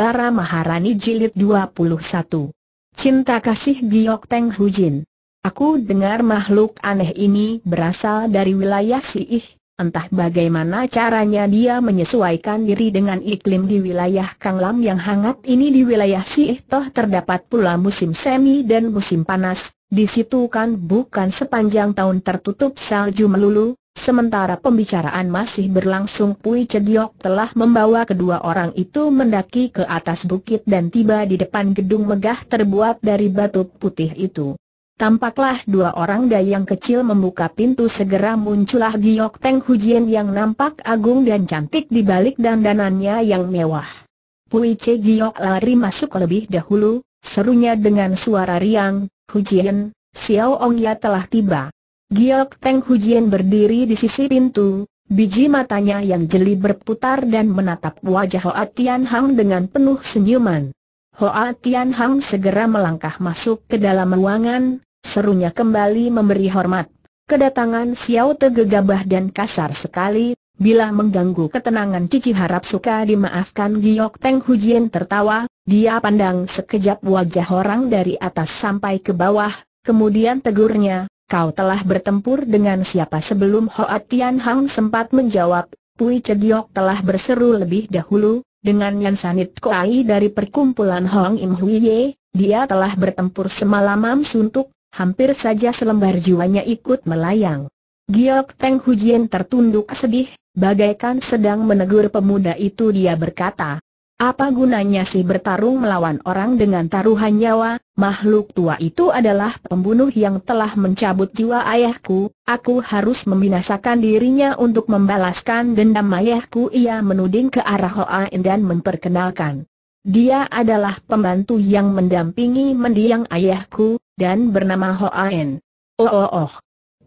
Bara Maharani Jilid 21 Cinta Kasih Giok Teng Hujin. Aku dengar makhluk aneh ini berasal dari wilayah Siih, entah bagaimana caranya dia menyesuaikan diri dengan iklim di wilayah Kanglam yang hangat ini. Di wilayah Siih toh terdapat pula musim semi dan musim panas, di situ kan bukan sepanjang tahun tertutup salju melulu, Sementara pembicaraan masih berlangsung Pui Cediok telah membawa kedua orang itu mendaki ke atas bukit dan tiba di depan gedung megah terbuat dari batu putih itu. Tampaklah dua orang dayang kecil membuka pintu segera muncullah Giok Teng Hujian yang nampak agung dan cantik di balik dandanannya yang mewah. Pui Giok lari masuk lebih dahulu, serunya dengan suara riang, Hujian, Xiao Ong Ya telah tiba. Giok Teng Hujian berdiri di sisi pintu, biji matanya yang jeli berputar dan menatap wajah Hoa Tian Hang dengan penuh senyuman. Hoa Tian Hang segera melangkah masuk ke dalam ruangan, serunya kembali memberi hormat. Kedatangan Xiao Te gegabah dan kasar sekali, bila mengganggu ketenangan Cici harap suka dimaafkan Giok Teng Hujian tertawa, dia pandang sekejap wajah orang dari atas sampai ke bawah, kemudian tegurnya, kau telah bertempur dengan siapa sebelum Hoa Tian Hang sempat menjawab, Pui Cediok telah berseru lebih dahulu, dengan Yan Sanit Koai dari perkumpulan Hong Im Huiye, dia telah bertempur semalamam suntuk, hampir saja selembar jiwanya ikut melayang. Giok Teng Hujian tertunduk sedih, bagaikan sedang menegur pemuda itu dia berkata, apa gunanya sih bertarung melawan orang dengan taruhan nyawa, makhluk tua itu adalah pembunuh yang telah mencabut jiwa ayahku, aku harus membinasakan dirinya untuk membalaskan dendam ayahku ia menuding ke arah Hoa dan memperkenalkan. Dia adalah pembantu yang mendampingi mendiang ayahku, dan bernama Hoa En. Oh oh oh.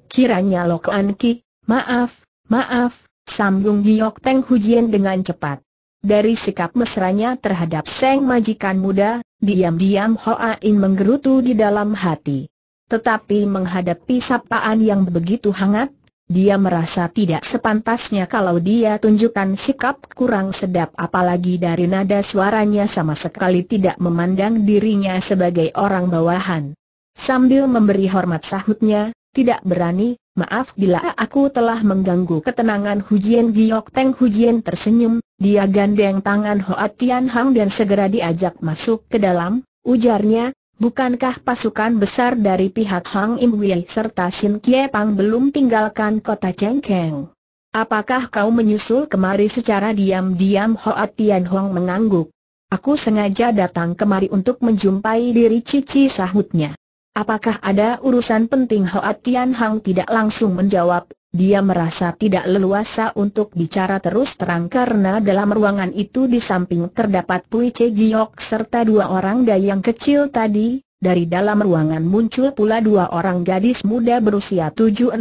Kiranya Lokoan Ki, maaf, maaf, sambung Giok Teng Hujian dengan cepat. Dari sikap mesranya terhadap Seng majikan muda, diam-diam Hoa In menggerutu di dalam hati. Tetapi menghadapi sapaan yang begitu hangat, dia merasa tidak sepantasnya kalau dia tunjukkan sikap kurang sedap apalagi dari nada suaranya sama sekali tidak memandang dirinya sebagai orang bawahan. Sambil memberi hormat sahutnya, tidak berani, maaf bila aku telah mengganggu ketenangan Hujian Giok Teng Hujian tersenyum, dia gandeng tangan Hoa Tian Hang dan segera diajak masuk ke dalam, ujarnya, bukankah pasukan besar dari pihak Hang Im Wei serta Sin Kie Pang belum tinggalkan kota Chengkeng? Apakah kau menyusul kemari secara diam-diam Hoa Tian Hong mengangguk? Aku sengaja datang kemari untuk menjumpai diri Cici sahutnya. Apakah ada urusan penting? Hoa Tian Hang tidak langsung menjawab, dia merasa tidak leluasa untuk bicara terus terang karena dalam ruangan itu di samping terdapat Pui Che Giok serta dua orang dayang kecil tadi, dari dalam ruangan muncul pula dua orang gadis muda berusia 7-16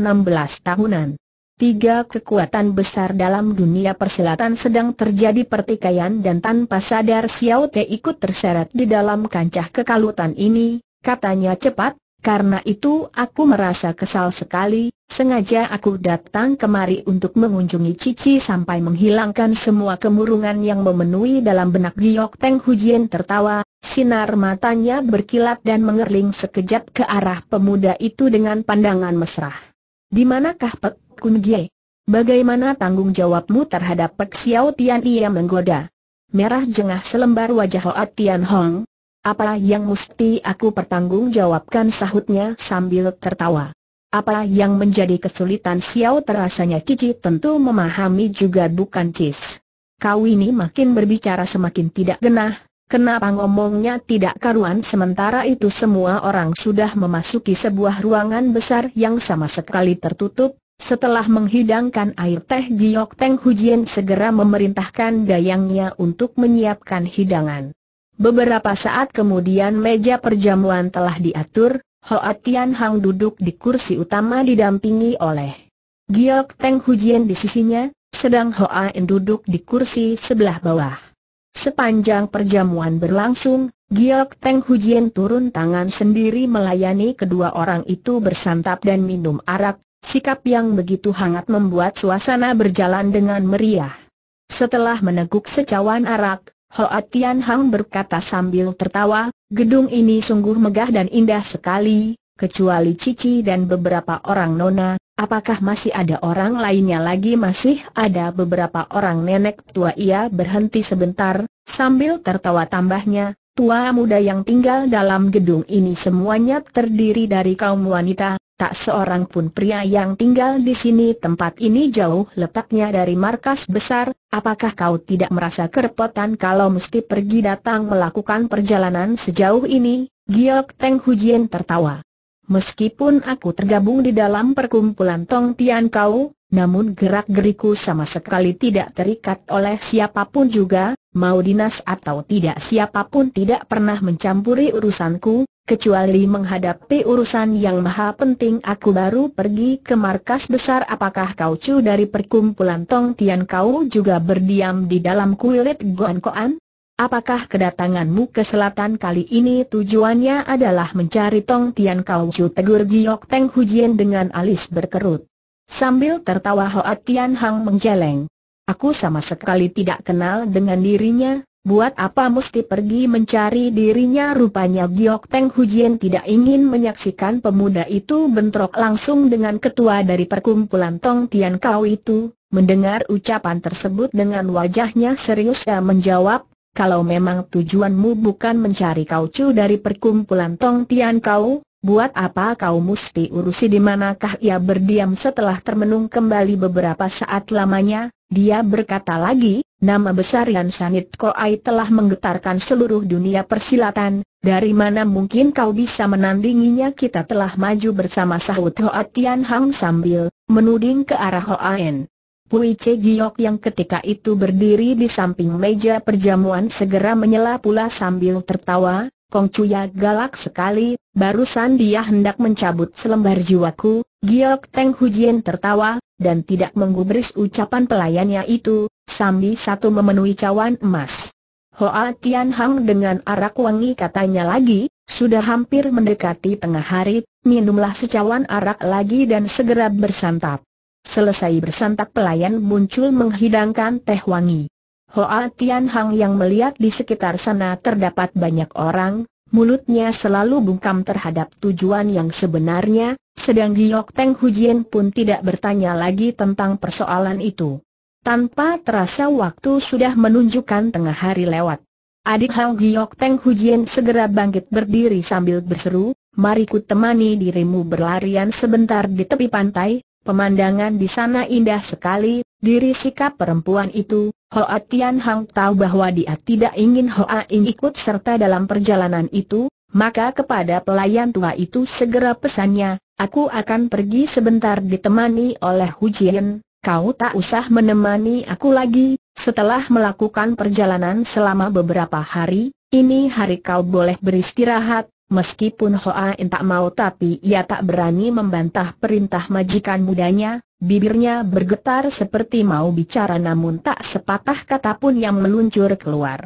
tahunan. Tiga kekuatan besar dalam dunia persilatan sedang terjadi pertikaian dan tanpa sadar Xiao Te ikut terseret di dalam kancah kekalutan ini, Katanya cepat, karena itu aku merasa kesal sekali, sengaja aku datang kemari untuk mengunjungi Cici sampai menghilangkan semua kemurungan yang memenuhi dalam benak Giok Teng Hujian tertawa, sinar matanya berkilat dan mengerling sekejap ke arah pemuda itu dengan pandangan mesra. Di manakah Pek Kun Gie? Bagaimana tanggung jawabmu terhadap Pek Xiao Tian ia menggoda? Merah jengah selembar wajah Hoa Tian Hong, apa yang mesti aku pertanggungjawabkan sahutnya sambil tertawa. Apa yang menjadi kesulitan Xiao terasanya Cici tentu memahami juga bukan Cis. Kau ini makin berbicara semakin tidak genah, kenapa ngomongnya tidak karuan sementara itu semua orang sudah memasuki sebuah ruangan besar yang sama sekali tertutup, setelah menghidangkan air teh Giok Teng Hujian segera memerintahkan dayangnya untuk menyiapkan hidangan. Beberapa saat kemudian meja perjamuan telah diatur, Hoa Tian Hang duduk di kursi utama didampingi oleh Giok Teng Hujian di sisinya, sedang Hoa En duduk di kursi sebelah bawah. Sepanjang perjamuan berlangsung, Giok Teng Hujian turun tangan sendiri melayani kedua orang itu bersantap dan minum arak, sikap yang begitu hangat membuat suasana berjalan dengan meriah. Setelah meneguk secawan arak, Hoa Tian Hang berkata sambil tertawa, gedung ini sungguh megah dan indah sekali, kecuali Cici dan beberapa orang nona, apakah masih ada orang lainnya lagi? Masih ada beberapa orang nenek tua. Ia berhenti sebentar, sambil tertawa tambahnya, tua muda yang tinggal dalam gedung ini semuanya terdiri dari kaum wanita, tak seorang pun pria yang tinggal di sini tempat ini jauh letaknya dari markas besar, apakah kau tidak merasa kerepotan kalau mesti pergi datang melakukan perjalanan sejauh ini? Giok Teng Hujian tertawa. Meskipun aku tergabung di dalam perkumpulan Tong Tian Kau, namun gerak-geriku sama sekali tidak terikat oleh siapa pun juga, mau dinas atau tidak siapa pun tidak pernah mencampuri urusanku, kecuali menghadapi urusan yang maha penting aku baru pergi ke markas besar apakah kau cu dari perkumpulan Tong Tian kau juga berdiam di dalam kulit Guan Koan? Apakah kedatanganmu ke selatan kali ini tujuannya adalah mencari Tong Tian kau cu tegur Giok Teng Hujian dengan alis berkerut. Sambil tertawa Hoa Tian Hang menjeleng. Aku sama sekali tidak kenal dengan dirinya, Buat apa mesti pergi mencari dirinya? Rupanya Giok Teng Hujian tidak ingin menyaksikan pemuda itu bentrok langsung dengan ketua dari perkumpulan Tong Tian Kau itu, mendengar ucapan tersebut dengan wajahnya serius dan menjawab, kalau memang tujuanmu bukan mencari kaucu dari perkumpulan Tong Tian Kau, buat apa kau mesti urusi di manakah? Ia berdiam setelah termenung kembali beberapa saat lamanya, dia berkata lagi, Nama besar Yan Sanit Koai telah menggetarkan seluruh dunia persilatan, dari mana mungkin kau bisa menandinginya? Kita telah maju bersama sahut Hoa Tian Hang sambil menuding ke arah Hoa En. Pui Che Giok yang ketika itu berdiri di samping meja perjamuan segera menyela pula sambil tertawa, Kong Cuya galak sekali, barusan dia hendak mencabut selembar jiwaku, Giok Teng Hujian tertawa, dan tidak menggubris ucapan pelayannya itu, sambil satu memenuhi cawan emas. Hoa Tian Hang dengan arak wangi katanya lagi, sudah hampir mendekati tengah hari, minumlah secawan arak lagi dan segera bersantap. Selesai bersantap pelayan muncul menghidangkan teh wangi. Hoa Tian Hang yang melihat di sekitar sana terdapat banyak orang, mulutnya selalu bungkam terhadap tujuan yang sebenarnya, sedang Giok Teng Hujian pun tidak bertanya lagi tentang persoalan itu. Tanpa terasa waktu sudah menunjukkan tengah hari lewat. Adik Hang Giok Teng Hujian segera bangkit berdiri sambil berseru, mari ku temani dirimu berlarian sebentar di tepi pantai, pemandangan di sana indah sekali, diri sikap perempuan itu, Hoa Tian Hang tahu bahwa dia tidak ingin Hoa Ing ikut serta dalam perjalanan itu, maka kepada pelayan tua itu segera pesannya, Aku akan pergi sebentar ditemani oleh Hujian, kau tak usah menemani aku lagi, setelah melakukan perjalanan selama beberapa hari, ini hari kau boleh beristirahat, meskipun Hoa En tak mau tapi ia tak berani membantah perintah majikan mudanya, bibirnya bergetar seperti mau bicara namun tak sepatah kata pun yang meluncur keluar.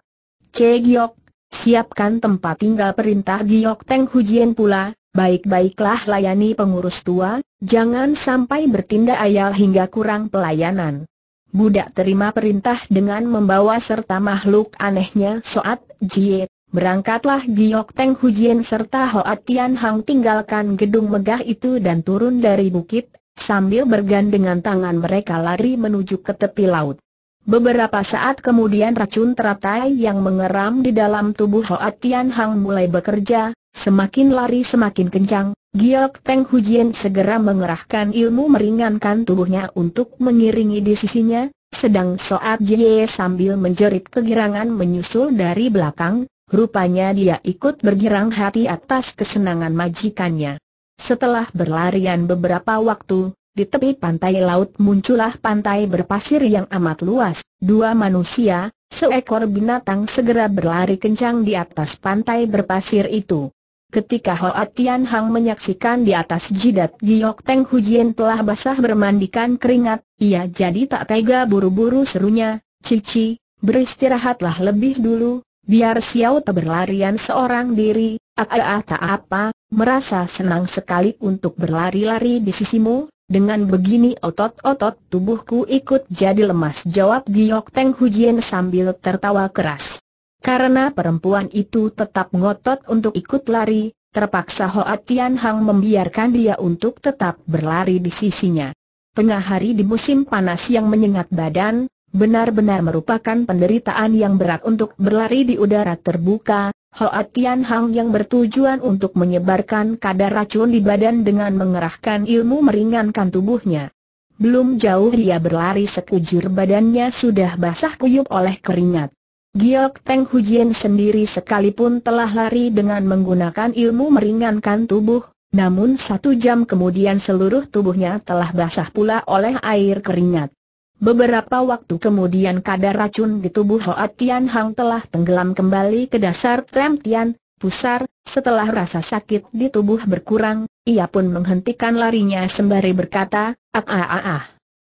Che Giok, siapkan tempat tinggal perintah Giok Teng Hujian pula, Baik-baiklah layani pengurus tua, jangan sampai bertindak ayal hingga kurang pelayanan. Budak terima perintah dengan membawa serta makhluk anehnya Soat Jie. Berangkatlah Giok Teng Hujian serta Hoa Tian Hang tinggalkan gedung megah itu dan turun dari bukit, sambil bergandengan tangan mereka lari menuju ke tepi laut. Beberapa saat kemudian racun teratai yang mengeram di dalam tubuh Hoa Tian Hang mulai bekerja, Semakin lari semakin kencang, Giok Teng Hujian segera mengerahkan ilmu meringankan tubuhnya untuk mengiringi di sisinya, sedang Soat Jie sambil menjerit kegirangan menyusul dari belakang, rupanya dia ikut bergirang hati atas kesenangan majikannya. Setelah berlarian beberapa waktu, di tepi pantai laut muncullah pantai berpasir yang amat luas, dua manusia, seekor binatang segera berlari kencang di atas pantai berpasir itu. Ketika Hoa Tian Hang menyaksikan di atas jidat Giok Teng Hujian telah basah bermandikan keringat, ia jadi tak tega buru-buru serunya, Cici, beristirahatlah lebih dulu, biar Xiao berlarian seorang diri, ah, ah ah tak apa, merasa senang sekali untuk berlari-lari di sisimu, dengan begini otot-otot tubuhku ikut jadi lemas jawab Giok Teng Hujian sambil tertawa keras. Karena perempuan itu tetap ngotot untuk ikut lari, terpaksa Hoa Tian Hang membiarkan dia untuk tetap berlari di sisinya. Tengah hari di musim panas yang menyengat badan, benar-benar merupakan penderitaan yang berat untuk berlari di udara terbuka, Hoa Tian Hang yang bertujuan untuk menyebarkan kadar racun di badan dengan mengerahkan ilmu meringankan tubuhnya. Belum jauh dia berlari sekujur badannya sudah basah kuyup oleh keringat. Giok Teng Hujian sendiri sekalipun telah lari dengan menggunakan ilmu meringankan tubuh, namun satu jam kemudian seluruh tubuhnya telah basah pula oleh air keringat. Beberapa waktu kemudian kadar racun di tubuh Hoa Tian Hang telah tenggelam kembali ke dasar Trem Tian, pusar, setelah rasa sakit di tubuh berkurang, ia pun menghentikan larinya sembari berkata, ah ah ah ah.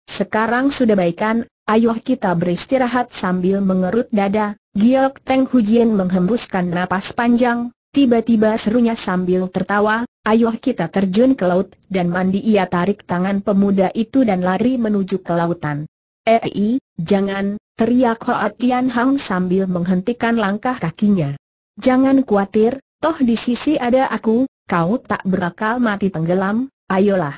Sekarang sudah baikan, Ayo kita beristirahat sambil mengerut dada, Giok Teng Hujian menghembuskan napas panjang, tiba-tiba serunya sambil tertawa, ayo kita terjun ke laut, dan mandi ia tarik tangan pemuda itu dan lari menuju ke lautan. Eh, jangan, teriak Hoa Tian Hang sambil menghentikan langkah kakinya. Jangan khawatir, toh di sisi ada aku, kau tak berakal mati tenggelam, ayolah.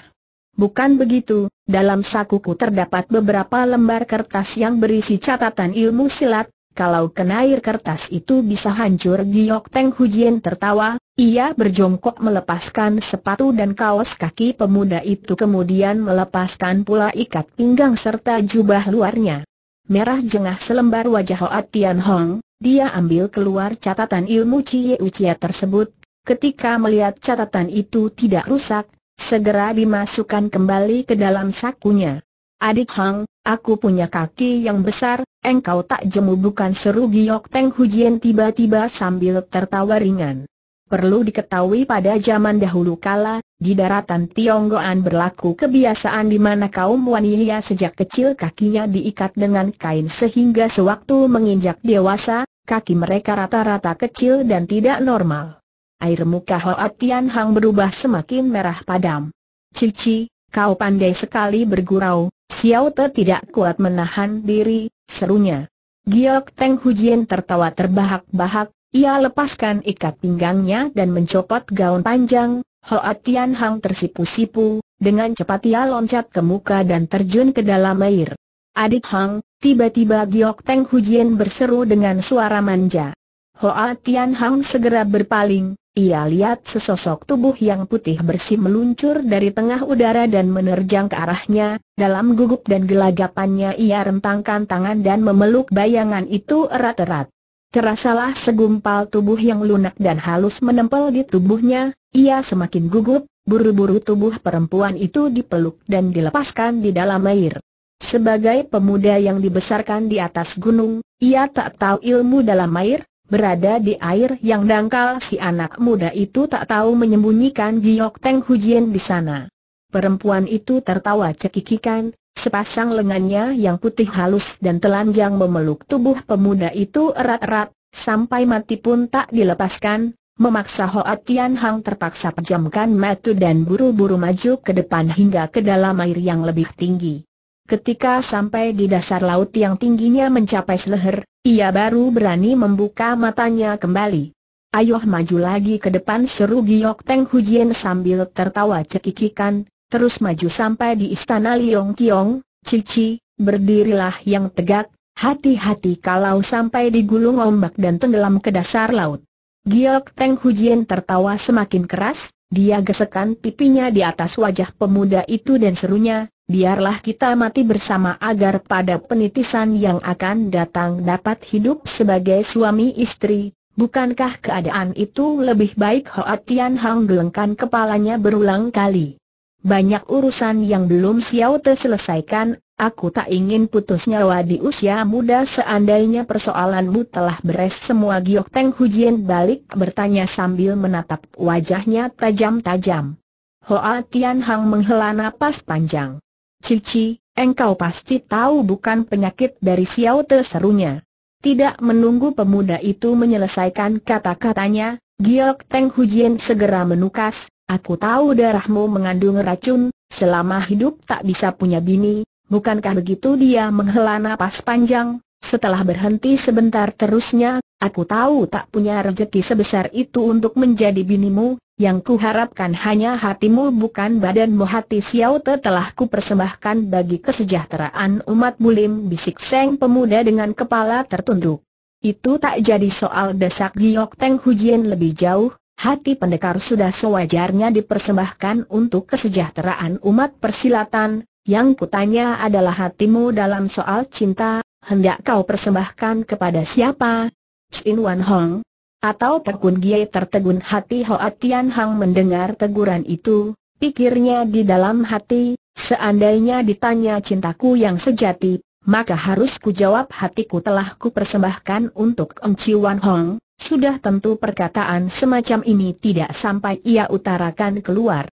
Bukan begitu, dalam sakuku terdapat beberapa lembar kertas yang berisi catatan ilmu silat, kalau kena air kertas itu bisa hancur Giok Teng Hujian tertawa, ia berjongkok melepaskan sepatu dan kaos kaki pemuda itu kemudian melepaskan pula ikat pinggang serta jubah luarnya. Merah jengah selembar wajah Hoa Tian Hong, dia ambil keluar catatan ilmu Cie Ucia tersebut, ketika melihat catatan itu tidak rusak, segera dimasukkan kembali ke dalam sakunya. Adik Hang, aku punya kaki yang besar, engkau tak jemu bukan seru Giok Teng Hujian tiba-tiba sambil tertawa ringan. Perlu diketahui pada zaman dahulu kala, di daratan Tionggoan berlaku kebiasaan di mana kaum wanita sejak kecil kakinya diikat dengan kain sehingga sewaktu menginjak dewasa, kaki mereka rata-rata kecil dan tidak normal. Air muka Hoa Tian Hang berubah semakin merah padam. Cici, kau pandai sekali bergurau, Xiao Te tidak kuat menahan diri, serunya. Giok Teng Hujian tertawa terbahak-bahak, ia lepaskan ikat pinggangnya dan mencopot gaun panjang, Hoa Tian Hang tersipu-sipu, dengan cepat ia loncat ke muka dan terjun ke dalam air. Adik Hang, tiba-tiba Giok Teng Hujian berseru dengan suara manja. Hoa Tian Hang segera berpaling, ia lihat sesosok tubuh yang putih bersih meluncur dari tengah udara dan menerjang ke arahnya, dalam gugup dan gelagapannya ia rentangkan tangan dan memeluk bayangan itu erat-erat. Terasalah segumpal tubuh yang lunak dan halus menempel di tubuhnya, ia semakin gugup, buru-buru tubuh perempuan itu dipeluk dan dilepaskan di dalam air. Sebagai pemuda yang dibesarkan di atas gunung, ia tak tahu ilmu dalam air, Berada di air yang dangkal si anak muda itu tak tahu menyembunyikan Giok Teng Hujian di sana. Perempuan itu tertawa cekikikan, sepasang lengannya yang putih halus dan telanjang memeluk tubuh pemuda itu erat-erat, sampai mati pun tak dilepaskan, memaksa Hoa Tian Hang terpaksa pejamkan mata dan buru-buru maju ke depan hingga ke dalam air yang lebih tinggi. Ketika sampai di dasar laut yang tingginya mencapai seleher, ia baru berani membuka matanya kembali. Ayo maju lagi ke depan seru Giok Teng Hujian sambil tertawa cekikikan, terus maju sampai di istana Liong Kiong, Cici, berdirilah yang tegak, hati-hati kalau sampai digulung ombak dan tenggelam ke dasar laut. Giok Teng Hujian tertawa semakin keras, dia gesekan pipinya di atas wajah pemuda itu dan serunya, biarlah kita mati bersama agar pada penitisan yang akan datang dapat hidup sebagai suami istri. Bukankah keadaan itu lebih baik Hoa Tian Hang gelengkan kepalanya berulang kali? Banyak urusan yang belum Xiao Te selesaikan, aku tak ingin putus nyawa di usia muda seandainya persoalanmu telah beres semua Giok Teng Hujian balik bertanya sambil menatap wajahnya tajam-tajam. Hoa Tian Hang menghela napas panjang. Cici, engkau pasti tahu bukan penyakit dari Xiao Te serunya. Tidak menunggu pemuda itu menyelesaikan kata-katanya, Giok Teng Hujian segera menukas, aku tahu darahmu mengandung racun, selama hidup tak bisa punya bini, bukankah begitu dia menghela napas panjang, Setelah berhenti sebentar terusnya, aku tahu tak punya rezeki sebesar itu untuk menjadi binimu, yang kuharapkan hanya hatimu bukan badanmu. Hati Xiao Te telah kupersembahkan bagi kesejahteraan umat bulim bisik Seng pemuda dengan kepala tertunduk. Itu tak jadi soal desak Giok Teng Hujian lebih jauh, hati pendekar sudah sewajarnya dipersembahkan untuk kesejahteraan umat persilatan, yang kutanya adalah hatimu dalam soal cinta, hendak kau persembahkan kepada siapa? Sin Wan Hong? Atau Pekun Gie tertegun hati Hoa Tian Hang mendengar teguran itu, pikirnya di dalam hati, seandainya ditanya cintaku yang sejati, maka harus ku jawab hatiku telah ku persembahkan untuk Eng Chi Wan Hong, sudah tentu perkataan semacam ini tidak sampai ia utarakan keluar.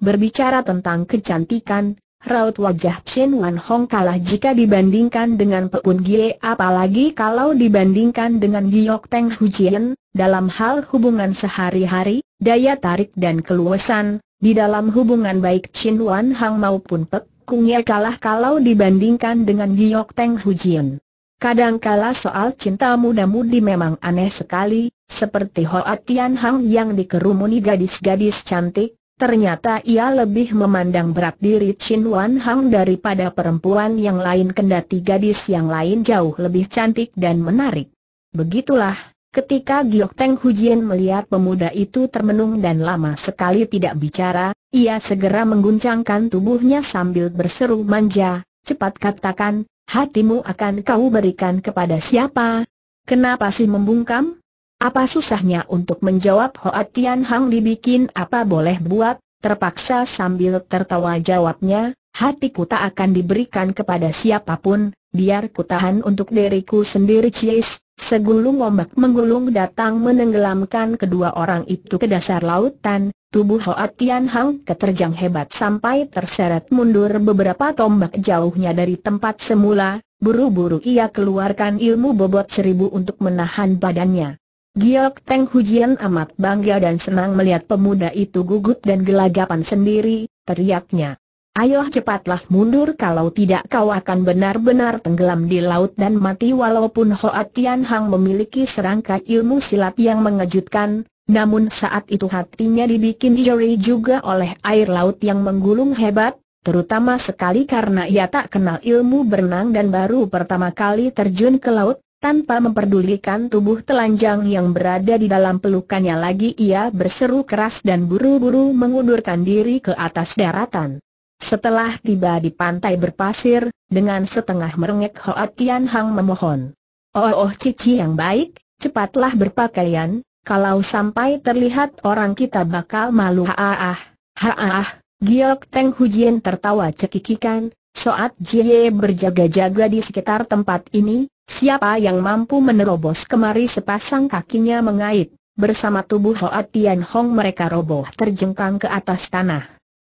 Berbicara tentang kecantikan, Raut wajah Chen Wan Hong kalah jika dibandingkan dengan Pepun Gie apalagi kalau dibandingkan dengan Giok Teng Hujian, dalam hal hubungan sehari-hari, daya tarik dan keluasan, di dalam hubungan baik Chen Wan Hong maupun Pek Ye kalah kalau dibandingkan dengan Giok Teng Hujian. Kadangkala soal cinta muda-mudi memang aneh sekali, seperti Hoa Tian Hang yang dikerumuni gadis-gadis cantik, Ternyata ia lebih memandang berat diri Chin Wan Hang daripada perempuan yang lain kendati gadis yang lain jauh lebih cantik dan menarik. Begitulah, ketika Giok Teng Hujian melihat pemuda itu termenung dan lama sekali tidak bicara, ia segera mengguncangkan tubuhnya sambil berseru manja, cepat katakan, hatimu akan kau berikan kepada siapa? Kenapa sih membungkam? Apa susahnya untuk menjawab Hoa Tian Hang dibikin apa boleh buat, terpaksa sambil tertawa jawabnya, hatiku tak akan diberikan kepada siapa pun, biar ku tahan untuk diriku sendiri Cies. Segulung ombak menggulung datang menenggelamkan kedua orang itu ke dasar lautan, tubuh Hoa Tian Hang keterjang hebat sampai terseret mundur beberapa tombak jauhnya dari tempat semula, buru-buru ia keluarkan ilmu bobot seribu untuk menahan badannya. Giok Teng Hujian amat bangga dan senang melihat pemuda itu gugut dan gelagapan sendiri, teriaknya. Ayo cepatlah mundur kalau tidak kau akan benar-benar tenggelam di laut dan mati walaupun Hoa Tian Hang memiliki serangkai ilmu silat yang mengejutkan, namun saat itu hatinya dibikin jeri juga oleh air laut yang menggulung hebat, terutama sekali karena ia tak kenal ilmu berenang dan baru pertama kali terjun ke laut, tanpa memperdulikan tubuh telanjang yang berada di dalam pelukannya lagi ia berseru keras dan buru-buru mengundurkan diri ke atas daratan. Setelah tiba di pantai berpasir, dengan setengah merengek Hoa Tian Hang memohon. Oh oh cici yang baik, cepatlah berpakaian, kalau sampai terlihat orang kita bakal malu ha ah, Giok Teng Hujian tertawa cekikikan, saat Jie berjaga-jaga di sekitar tempat ini, Siapa yang mampu menerobos kemari sepasang kakinya mengait, bersama tubuh Hoa Tian Hong mereka roboh terjengkang ke atas tanah.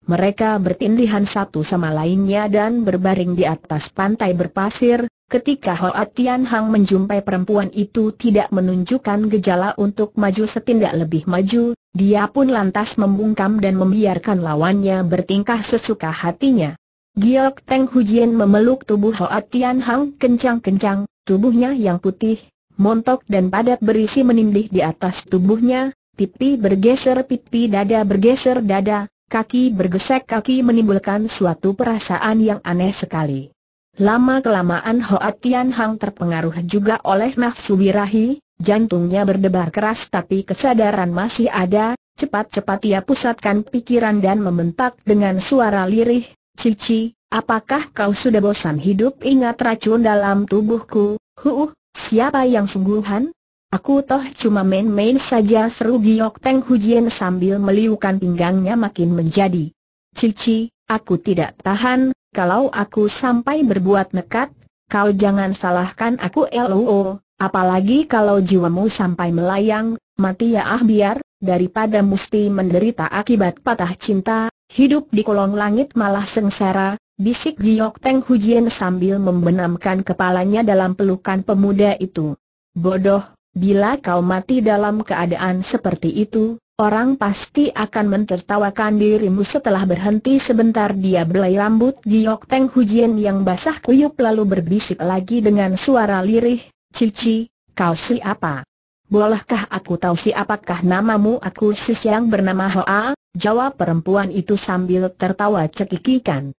Mereka bertindihan satu sama lainnya dan berbaring di atas pantai berpasir, ketika Hoa Tian Hang menjumpai perempuan itu tidak menunjukkan gejala untuk maju setindak lebih maju, dia pun lantas membungkam dan membiarkan lawannya bertingkah sesuka hatinya. Giok Teng Hujian memeluk tubuh Hoa Tian Hang kencang-kencang, Tubuhnya yang putih, montok dan padat berisi menindih di atas tubuhnya, pipi bergeser pipi dada bergeser dada, kaki bergesek kaki menimbulkan suatu perasaan yang aneh sekali. Lama-kelamaan Hoa Tian Hang terpengaruh juga oleh nafsu birahi, jantungnya berdebar keras tapi kesadaran masih ada, cepat-cepat ia pusatkan pikiran dan membentak dengan suara lirih, Cici, Apakah kau sudah bosan hidup ingat racun dalam tubuhku? Huh, siapa yang sungguhan? Aku toh cuma main-main saja seru Giok Teng Hujian sambil meliukan pinggangnya makin menjadi. Cici, aku tidak tahan, kalau aku sampai berbuat nekat, kau jangan salahkan aku LOO, apalagi kalau jiwamu sampai melayang, mati ya ah biar, daripada mesti menderita akibat patah cinta, hidup di kolong langit malah sengsara, Bisik Giok Teng Hujian sambil membenamkan kepalanya dalam pelukan pemuda itu. Bodoh, bila kau mati dalam keadaan seperti itu, Orang pasti akan mentertawakan dirimu setelah berhenti sebentar dia belai rambut Giok Teng Hujian yang basah kuyup lalu berbisik lagi dengan suara lirih, Cici, kau siapa? Bolehkah aku tahu siapakah namamu? Aku sis yang bernama Hoa, jawab perempuan itu sambil tertawa cekikikan.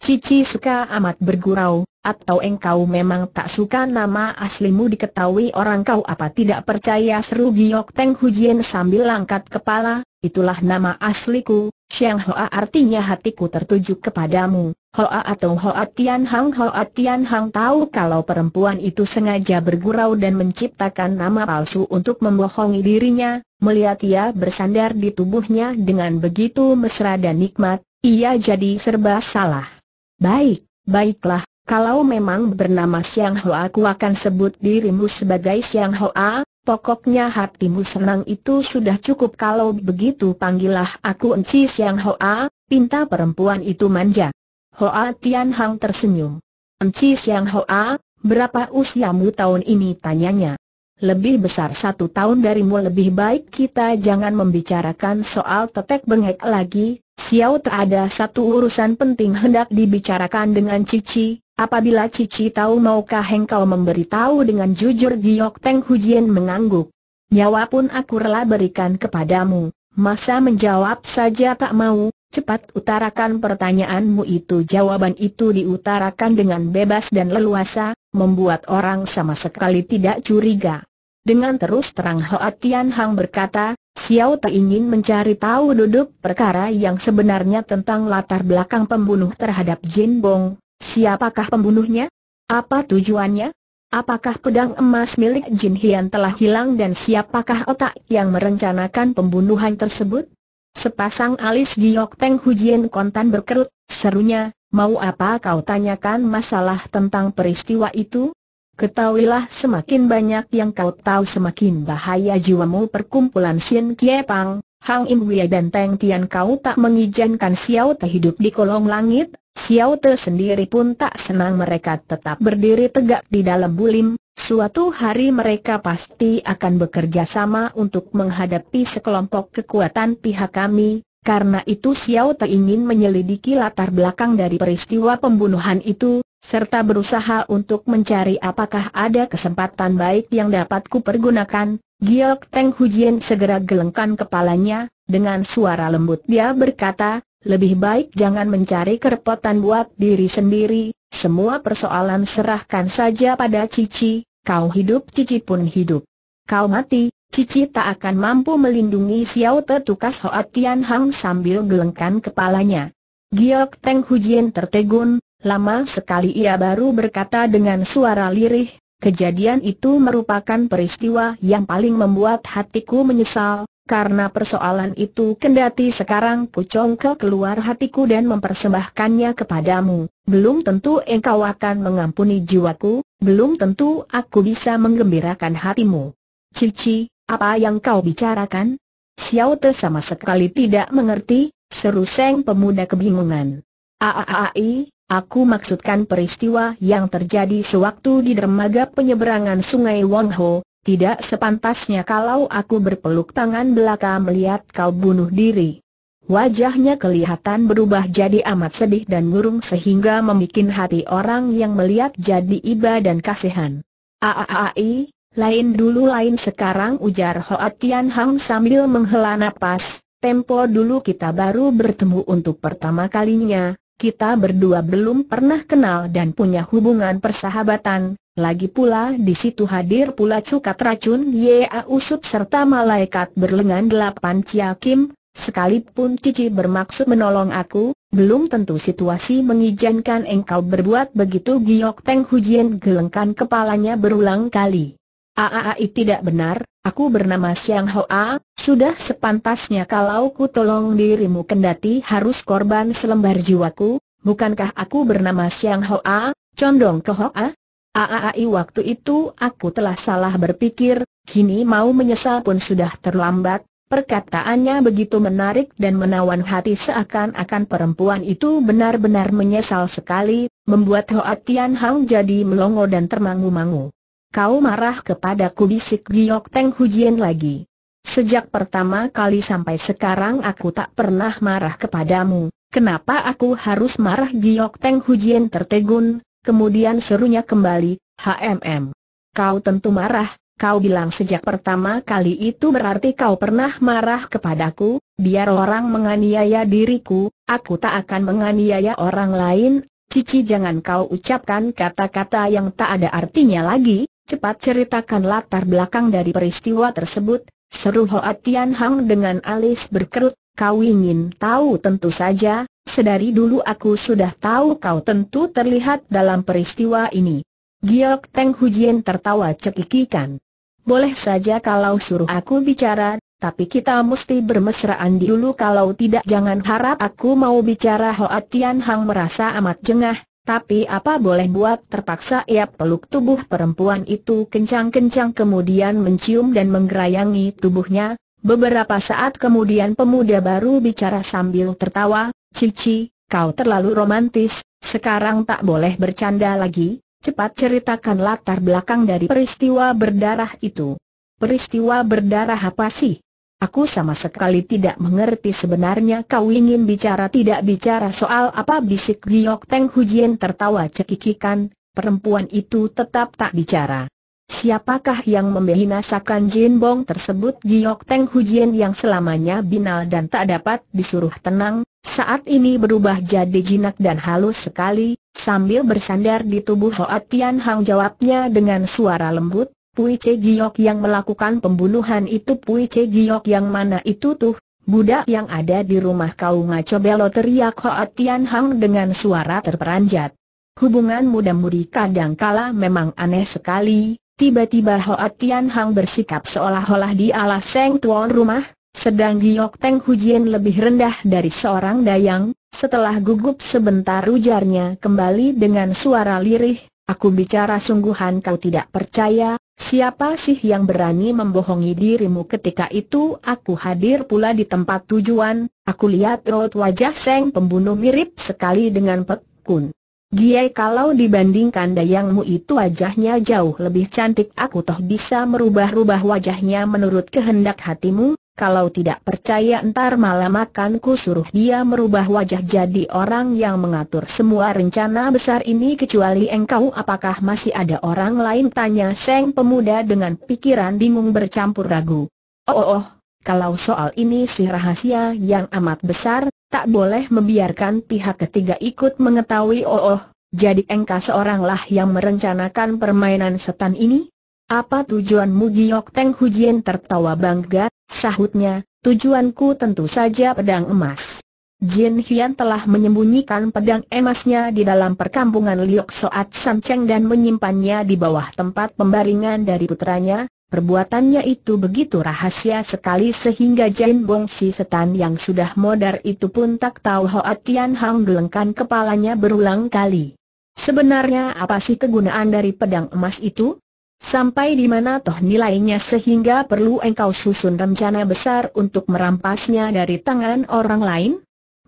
Cici suka amat bergurau, atau engkau memang tak suka nama aslimu diketahui orang kau apa tidak percaya seru Giok Teng Hujian sambil angkat kepala, itulah nama asliku, Xiang Hoa artinya hatiku tertuju kepadamu, Hoa atau Hoa Tian Hang Hoa Tian Hang tahu kalau perempuan itu sengaja bergurau dan menciptakan nama palsu untuk membohongi dirinya, melihat ia bersandar di tubuhnya dengan begitu mesra dan nikmat, ia jadi serba salah. Baik, baiklah, kalau memang bernama Siang Hoa aku akan sebut dirimu sebagai Siang Hoa, pokoknya hatimu senang itu sudah cukup kalau begitu panggillah aku Enci Siang Hoa, pinta perempuan itu manja. Hoa Tian Hang tersenyum. Enci Siang Hoa, berapa usiamu tahun ini tanyanya. Lebih besar satu tahun darimu lebih baik kita jangan membicarakan soal tetek bengek lagi, Xiao tak ada satu urusan penting hendak dibicarakan dengan Cici, Apabila Cici tahu maukah engkau memberitahu dengan jujur Giok Teng Hujian mengangguk. Nyawa pun aku rela berikan kepadamu, masa menjawab saja tak mau, cepat utarakan pertanyaanmu itu Jawaban itu diutarakan dengan bebas dan leluasa, membuat orang sama sekali tidak curiga. Dengan terus terang Hoa Tian Hang berkata, Xiao tak ingin mencari tahu duduk perkara yang sebenarnya tentang latar belakang pembunuh terhadap Jin Bong, Siapakah pembunuhnya? Apa tujuannya? Apakah pedang emas milik Jin Hian telah hilang dan siapakah otak yang merencanakan pembunuhan tersebut? Sepasang alis Giok Teng Hujian kontan berkerut, serunya, mau apa kau tanyakan masalah tentang peristiwa itu? Ketahuilah semakin banyak yang kau tahu semakin bahaya jiwamu perkumpulan Sin Kie Pang, Hang Im Wei dan Teng Tian kau tak mengizinkan Xiao Te hidup di kolong langit, Xiao Te sendiri pun tak senang mereka tetap berdiri tegak di dalam bulim, suatu hari mereka pasti akan bekerja sama untuk menghadapi sekelompok kekuatan pihak kami, karena itu Xiao Te ingin menyelidiki latar belakang dari peristiwa pembunuhan itu, serta berusaha untuk mencari apakah ada kesempatan baik yang dapat kupergunakan. Giok Teng Hujian segera gelengkan kepalanya, dengan suara lembut dia berkata, lebih baik jangan mencari kerepotan buat diri sendiri, semua persoalan serahkan saja pada Cici, kau hidup Cici pun hidup. Kau mati, Cici tak akan mampu melindungi Xiao Te tukas Hoa Tian Hang sambil gelengkan kepalanya. Giok Teng Hujian tertegun, lama sekali ia baru berkata dengan suara lirih, kejadian itu merupakan peristiwa yang paling membuat hatiku menyesal, karena persoalan itu kendati sekarang kucongkel keluar hatiku dan mempersembahkannya kepadamu, belum tentu engkau akan mengampuni jiwaku, belum tentu aku bisa menggembirakan hatimu. Cici, apa yang kau bicarakan? Xiao Te sama sekali tidak mengerti, seru Seng pemuda kebingungan. Aaai, aku maksudkan peristiwa yang terjadi sewaktu di dermaga penyeberangan sungai Wangho, tidak sepantasnya kalau aku berpeluk tangan belaka melihat kau bunuh diri. Wajahnya kelihatan berubah jadi amat sedih dan murung sehingga membuat hati orang yang melihat jadi iba dan kasihan. Aaai, lain dulu lain sekarang ujar Hoa Tian Hang sambil menghela napas, tempo dulu kita baru bertemu untuk pertama kalinya, kita berdua belum pernah kenal dan punya hubungan persahabatan, lagi pula di situ hadir pula cukat racun Ya Usut serta malaikat berlengan delapan Kim. sekalipun Cici bermaksud menolong aku, belum tentu situasi mengizinkan engkau berbuat begitu Giok Teng Hujian gelengkan kepalanya berulang kali. Aaai tidak benar, aku bernama Siang Hoa, sudah sepantasnya kalau ku tolong dirimu kendati harus korban selembar jiwaku, bukankah aku bernama Siang Hoa, condong ke Hoa? Aaai waktu itu aku telah salah berpikir, kini mau menyesal pun sudah terlambat, perkataannya begitu menarik dan menawan hati seakan-akan perempuan itu benar-benar menyesal sekali, membuat Hoa Tian Hang jadi melongo dan termangu-mangu. Kau marah kepadaku bisik Giok Teng Hujian lagi. Sejak pertama kali sampai sekarang aku tak pernah marah kepadamu. Kenapa aku harus marah Giok Teng Hujian tertegun, kemudian serunya kembali, HMM. Kau tentu marah, kau bilang sejak pertama kali itu berarti kau pernah marah kepadaku, biar orang menganiaya diriku, aku tak akan menganiaya orang lain, Cici jangan kau ucapkan kata-kata yang tak ada artinya lagi, cepat ceritakan latar belakang dari peristiwa tersebut, Seru Hoa Tian Hang dengan alis berkerut, kau ingin tahu tentu saja, sedari dulu aku sudah tahu kau tentu terlihat dalam peristiwa ini. Giok Teng Hujian tertawa cekikikan. Boleh saja kalau suruh aku bicara, tapi kita mesti bermesraan dulu kalau tidak jangan harap aku mau bicara Hoa Tian Hang merasa amat jengah, tapi apa boleh buat terpaksa ia peluk tubuh perempuan itu kencang-kencang kemudian mencium dan menggerayangi tubuhnya. Beberapa saat kemudian pemuda baru bicara sambil tertawa, Cici, kau terlalu romantis, sekarang tak boleh bercanda lagi, cepat ceritakan latar belakang dari peristiwa berdarah itu. Peristiwa berdarah apa sih? Aku sama sekali tidak mengerti sebenarnya kau ingin bicara tidak bicara soal apa. Bisik Giok Teng Hujian tertawa cekikikan, perempuan itu tetap tak bicara. Siapakah yang membinasakan Jin Bong tersebut? Giok Teng Hujian yang selamanya binal dan tak dapat disuruh tenang, saat ini berubah jadi jinak dan halus sekali, sambil bersandar di tubuh Hoa Tian Hang jawabnya dengan suara lembut, Pui Che Giok yang melakukan pembunuhan itu. Pui Che Giok yang mana itu tuh, budak yang ada di rumah kau ngaco belo teriak Hoa Tian Hang dengan suara terperanjat. Hubungan muda-mudi kadang-kala memang aneh sekali, tiba-tiba Hoa Tian Hang bersikap seolah-olah di alas seng tuan rumah, sedang Giok Teng Hujian lebih rendah dari seorang dayang, setelah gugup sebentar ujarnya kembali dengan suara lirih, Aku bicara sungguhan kau tidak percaya, siapa sih yang berani membohongi dirimu ketika itu? Aku hadir pula di tempat tujuan, aku lihat raut wajah Seng pembunuh mirip sekali dengan Pek Kun. Giai kalau dibandingkan dayangmu itu wajahnya jauh lebih cantik. Aku toh bisa merubah-rubah wajahnya menurut kehendak hatimu, kalau tidak percaya entar malam akan ku suruh dia merubah wajah jadi orang yang mengatur semua rencana besar ini kecuali engkau apakah masih ada orang lain tanya Seng pemuda dengan pikiran bingung bercampur ragu. Oh oh oh, kalau soal ini sih rahasia yang amat besar, tak boleh membiarkan pihak ketiga ikut mengetahui oh oh, jadi engkau seoranglah yang merencanakan permainan setan ini? Apa tujuanmu Giok Teng Hujian tertawa bangga, sahutnya, tujuanku tentu saja pedang emas. Jin Hian telah menyembunyikan pedang emasnya di dalam perkampungan Liok Soat Sanceng dan menyimpannya di bawah tempat pembaringan dari putranya, Perbuatannya itu begitu rahasia sekali sehingga Jin Bong si setan yang sudah modar itu pun tak tahu Hoa Tian Hang gelengkan kepalanya berulang kali. Sebenarnya apa sih kegunaan dari pedang emas itu? Sampai di mana toh nilainya sehingga perlu engkau susun rencana besar untuk merampasnya dari tangan orang lain?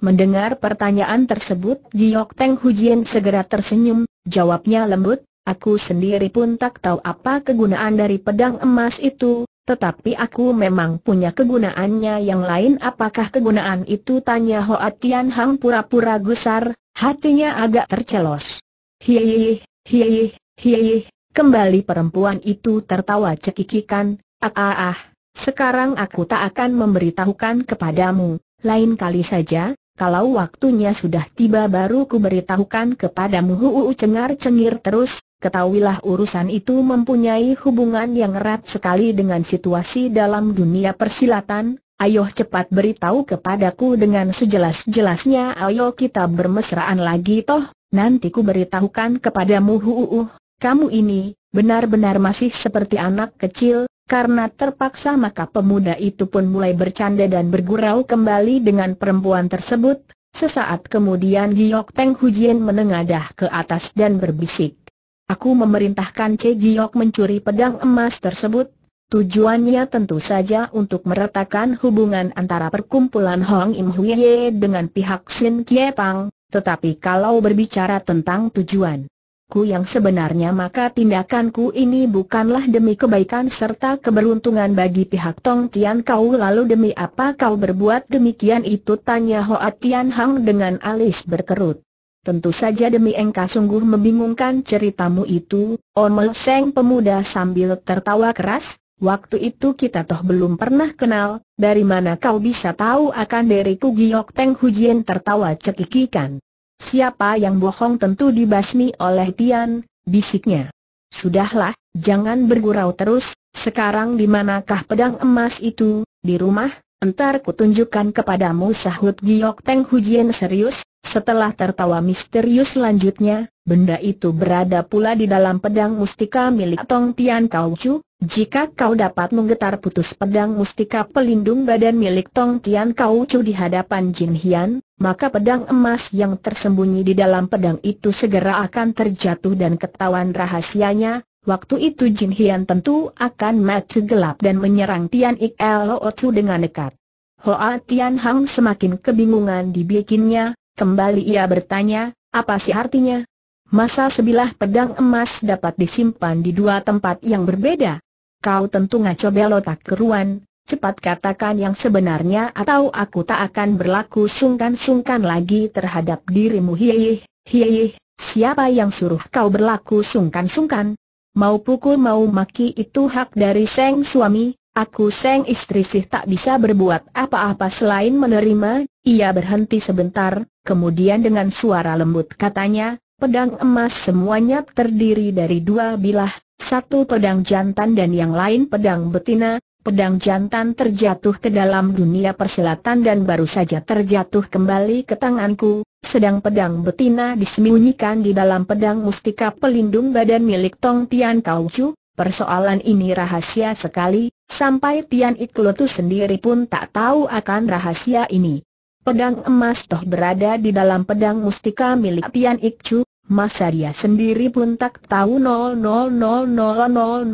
Mendengar pertanyaan tersebut, Giok Teng Hujian segera tersenyum, jawabnya lembut, aku sendiri pun tak tahu apa kegunaan dari pedang emas itu, tetapi aku memang punya kegunaannya yang lain apakah kegunaan itu tanya Hoa Tian Hang pura-pura gusar, hatinya agak tercelos. Hiih, hiih, hiih, Kembali perempuan itu tertawa cekikikan, ah ah ah, sekarang aku tak akan memberitahukan kepadamu, lain kali saja, kalau waktunya sudah tiba baru ku beritahukan kepadamu. Huu cengar-cengir terus, ketahuilah urusan itu mempunyai hubungan yang erat sekali dengan situasi dalam dunia persilatan, ayo cepat beritahu kepadaku dengan sejelas-jelasnya. Ayo kita bermesraan lagi toh, nanti ku beritahukan kepadamu. Huu kamu ini, benar-benar masih seperti anak kecil, karena terpaksa maka pemuda itu pun mulai bercanda dan bergurau kembali dengan perempuan tersebut, sesaat kemudian Giok Teng Hujian menengadah ke atas dan berbisik. Aku memerintahkan Che Giok mencuri pedang emas tersebut, tujuannya tentu saja untuk meretakan hubungan antara perkumpulan Hong Im Huye dengan pihak Sin Kie Tang, tetapi kalau berbicara tentang tujuan ku yang sebenarnya maka tindakanku ini bukanlah demi kebaikan serta keberuntungan bagi pihak Tong Tian kau lalu demi apa kau berbuat demikian itu tanya Hoa Tian Hang dengan alis berkerut. Tentu saja demi engkau sungguh membingungkan ceritamu itu, Omel Seng pemuda sambil tertawa keras, waktu itu kita toh belum pernah kenal, dari mana kau bisa tahu akan diriku Giok Teng Hujian tertawa cekikikan. Siapa yang bohong tentu dibasmi oleh Tian, bisiknya. Sudahlah, jangan bergurau terus, sekarang di manakah pedang emas itu, di rumah, entar kutunjukkan kepadamu sahut Giok Teng Hujian serius, setelah tertawa misterius lanjutnya, benda itu berada pula di dalam pedang mustika milik Tong Tian Kau Chu, jika kau dapat menggetar putus pedang mustika pelindung badan milik Tong Tian Kau Chu di hadapan Jin Hian, maka pedang emas yang tersembunyi di dalam pedang itu segera akan terjatuh dan ketahuan rahasianya. Waktu itu Jin Hian tentu akan mati gelap dan menyerang Tian Ik Lo Chu dengan dekat. Hoa Tian Hang semakin kebingungan dibikinnya, kembali ia bertanya, apa sih artinya? Masa sebilah pedang emas dapat disimpan di dua tempat yang berbeda? Kau tentu ngaco belot tak keruan, cepat katakan yang sebenarnya atau aku tak akan berlaku sungkan-sungkan lagi terhadap dirimu. Hiih, hiih, siapa yang suruh kau berlaku sungkan-sungkan? Mau pukul mau maki itu hak dari Seng suami, aku Seng istri sih tak bisa berbuat apa-apa selain menerima, ia berhenti sebentar, kemudian dengan suara lembut katanya, pedang emas semuanya terdiri dari dua bilah, satu pedang jantan dan yang lain pedang betina, pedang jantan terjatuh ke dalam dunia persilatan dan baru saja terjatuh kembali ke tanganku, sedang pedang betina disembunyikan di dalam pedang mustika pelindung badan milik Tong Tian Kau Chu. Persoalan ini rahasia sekali, sampai Tian Iklotu sendiri pun tak tahu akan rahasia ini. Pedang emas toh berada di dalam pedang mustika milik Tian Ikchu, Masa dia sendiri pun tak tahu 00000029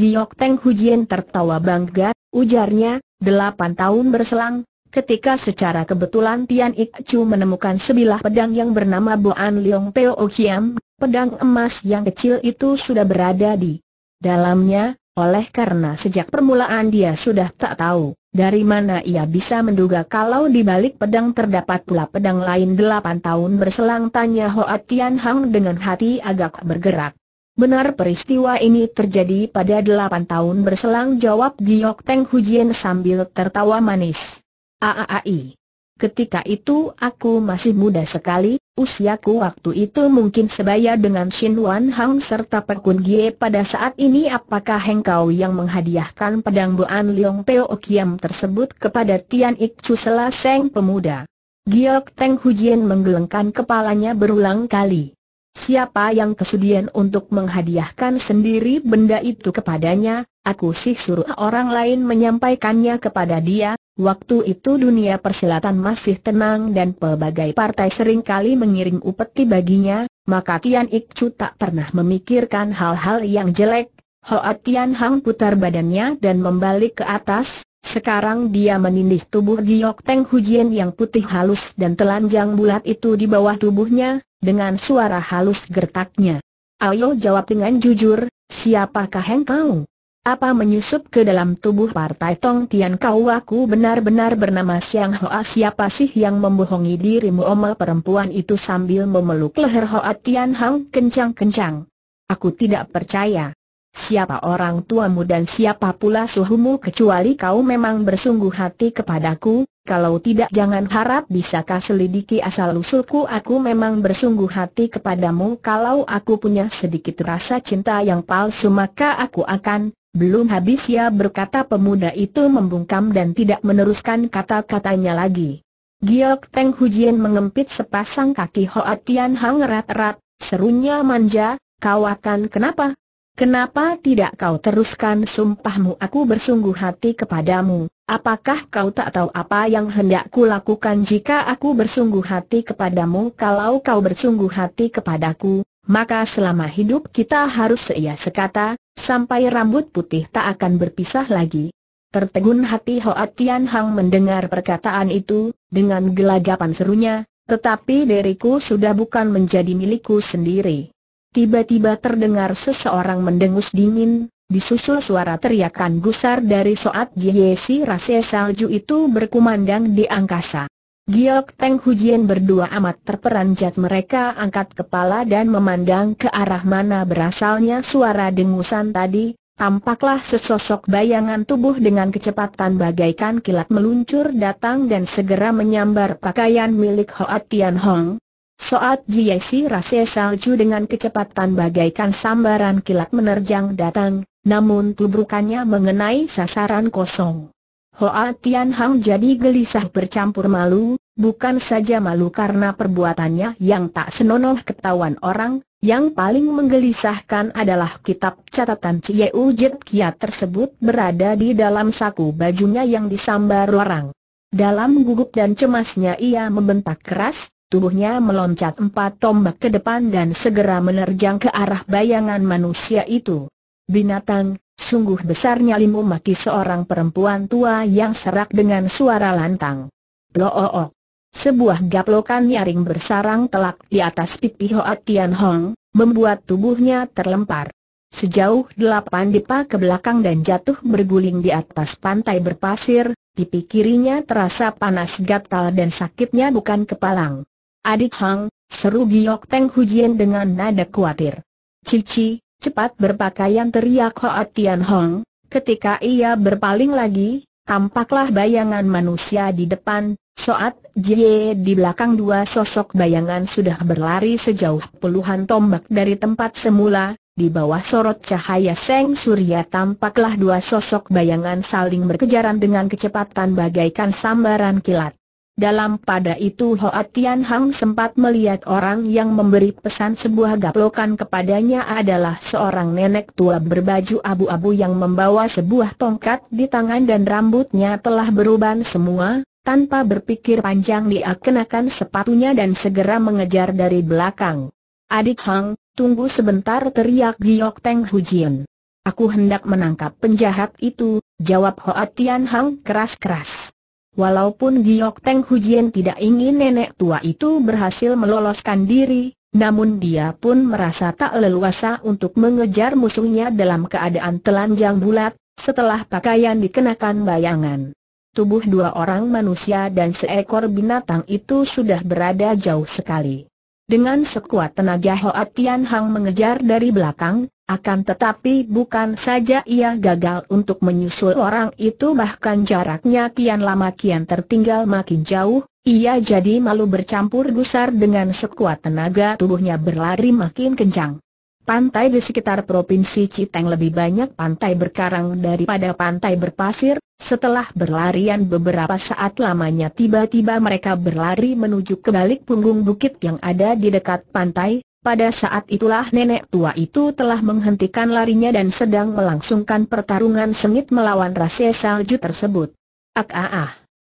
Giok Teng Hujian tertawa bangga, ujarnya, delapan tahun berselang, ketika secara kebetulan Tian Ik Chu menemukan sebilah pedang yang bernama Boan Leong Peo Kiam, pedang emas yang kecil itu sudah berada di dalamnya, oleh karena sejak permulaan dia sudah tak tahu dari mana ia bisa menduga kalau di balik pedang terdapat pula pedang lain delapan tahun berselang tanya Hoa Tian Hang dengan hati agak bergerak. Benar peristiwa ini terjadi pada delapan tahun berselang jawab Giok Teng Hujian sambil tertawa manis. Aaai. Ketika itu aku masih muda sekali, usiaku waktu itu mungkin sebaya dengan Shin Wan Hang serta Pekun Gie pada saat ini apakah engkau yang menghadiahkan pedang Boan Leong Peo Kiam tersebut kepada Tian Ik Chu Selaseng pemuda? Giok Teng Hujian menggelengkan kepalanya berulang kali. Siapa yang kesudian untuk menghadiahkan sendiri benda itu kepadanya, aku sih suruh orang lain menyampaikannya kepada dia, waktu itu dunia persilatan masih tenang dan pelbagai partai sering kali mengirim upeti baginya, maka Tian Ik Chu tak pernah memikirkan hal-hal yang jelek, Hoa Tian Hang putar badannya dan membalik ke atas, sekarang dia menindih tubuh Giok Teng Hujian yang putih halus dan telanjang bulat itu di bawah tubuhnya, dengan suara halus gertaknya. Ayo jawab dengan jujur, siapakah engkau? Apa menyusup ke dalam tubuh partai Tong Tian kau aku benar-benar bernama Siang Hoa siapa sih yang membohongi dirimu omel perempuan itu sambil memeluk leher Hoa Tian Hang kencang-kencang. Aku tidak percaya. Siapa orang tuamu dan siapa pula suhumu kecuali kau memang bersungguh hati kepadaku, kalau tidak jangan harap bisakah selidiki asal-usulku aku memang bersungguh hati kepadamu. Kalau aku punya sedikit rasa cinta yang palsu maka aku akan belum habis. Ya berkata pemuda itu membungkam dan tidak meneruskan kata-katanya lagi. Giok Teng Hujian mengempit sepasang kaki Hoa Tian Hang erat-erat, serunya manja, kau akan kenapa? Kenapa tidak kau teruskan? Sumpahmu aku bersungguh hati kepadamu, apakah kau tak tahu apa yang hendak lakukan jika aku bersungguh hati kepadamu kalau kau bersungguh hati kepadaku, maka selama hidup kita harus seia sekata, sampai rambut putih tak akan berpisah lagi. Tertegun hati Hoa Tian Hang mendengar perkataan itu, dengan gelagapan serunya, tetapi diriku sudah bukan menjadi milikku sendiri. Tiba-tiba terdengar seseorang mendengus dingin, disusul suara teriakan gusar dari Soat Jiesi rase salju itu berkumandang di angkasa. Giok Teng Hujian berdua amat terperanjat mereka angkat kepala dan memandang ke arah mana berasalnya suara dengusan tadi, Tampaklah sesosok bayangan tubuh dengan kecepatan bagaikan kilat meluncur datang dan segera menyambar pakaian milik Hoa Tian Hong. Soat Jiesi rase salju dengan kecepatan bagaikan sambaran kilat menerjang datang, namun tubrukannya mengenai sasaran kosong. Hoa Tian Hong jadi gelisah bercampur malu, bukan saja malu karena perbuatannya yang tak senonoh ketahuan orang, yang paling menggelisahkan adalah kitab catatan Cie Ujet Kia tersebut berada di dalam saku bajunya yang disambar orang. Dalam gugup dan cemasnya ia membentak keras, tubuhnya meloncat empat tombak ke depan dan segera menerjang ke arah bayangan manusia itu. Binatang, sungguh besarnya limu maki seorang perempuan tua yang serak dengan suara lantang. Loo sebuah gaplokan nyaring bersarang telak di atas pipi Hoa Tian Hong, membuat tubuhnya terlempar. Sejauh delapan dipa ke belakang dan jatuh berguling di atas pantai berpasir, pipi kirinya terasa panas gatal dan sakitnya bukan kepalang. Adik Hang, seru Giok Teng Hujian dengan nada khawatir. Cici, cepat berpakaian teriak Hoa Tian Hong, ketika ia berpaling lagi, tampaklah bayangan manusia di depan, Soat Jie di belakang dua sosok bayangan sudah berlari sejauh puluhan tombak dari tempat semula, di bawah sorot cahaya Seng Surya tampaklah dua sosok bayangan saling berkejaran dengan kecepatan bagaikan sambaran kilat. Dalam pada itu Hoa Tian Hang sempat melihat orang yang memberi pesan sebuah gaplokan kepadanya adalah seorang nenek tua berbaju abu-abu yang membawa sebuah tongkat di tangan dan rambutnya telah beruban semua, tanpa berpikir panjang dia kenakan sepatunya dan segera mengejar dari belakang. Adik Hang, tunggu sebentar teriak Giok Teng Hujian. Aku hendak menangkap penjahat itu, jawab Hoa Tian Hang keras-keras. Walaupun Giok Teng Hujian tidak ingin nenek tua itu berhasil meloloskan diri, namun dia pun merasa tak leluasa untuk mengejar musuhnya dalam keadaan telanjang bulat, setelah pakaian dikenakan bayangan tubuh dua orang manusia dan seekor binatang itu sudah berada jauh sekali. Dengan sekuat tenaga Hoa Tian Hang mengejar dari belakang, akan tetapi bukan saja ia gagal untuk menyusul orang itu bahkan jaraknya kian lama kian tertinggal makin jauh, ia jadi malu bercampur gusar dengan sekuat tenaga tubuhnya berlari makin kencang. Pantai di sekitar Provinsi Citeng lebih banyak pantai berkarang daripada pantai berpasir, setelah berlarian beberapa saat lamanya tiba-tiba mereka berlari menuju ke balik punggung bukit yang ada di dekat pantai, pada saat itulah nenek tua itu telah menghentikan larinya dan sedang melangsungkan pertarungan sengit melawan rase salju tersebut. Ah ah ah.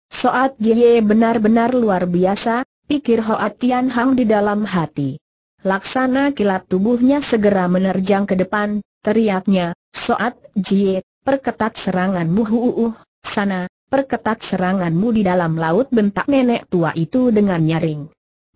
Soat Jie benar-benar luar biasa, pikir Hoa Tian Hang di dalam hati. Laksana kilat tubuhnya segera menerjang ke depan, teriaknya, Soat Jie, perketat seranganmu huuuh, sana, perketat seranganmu di dalam laut bentak nenek tua itu dengan nyaring.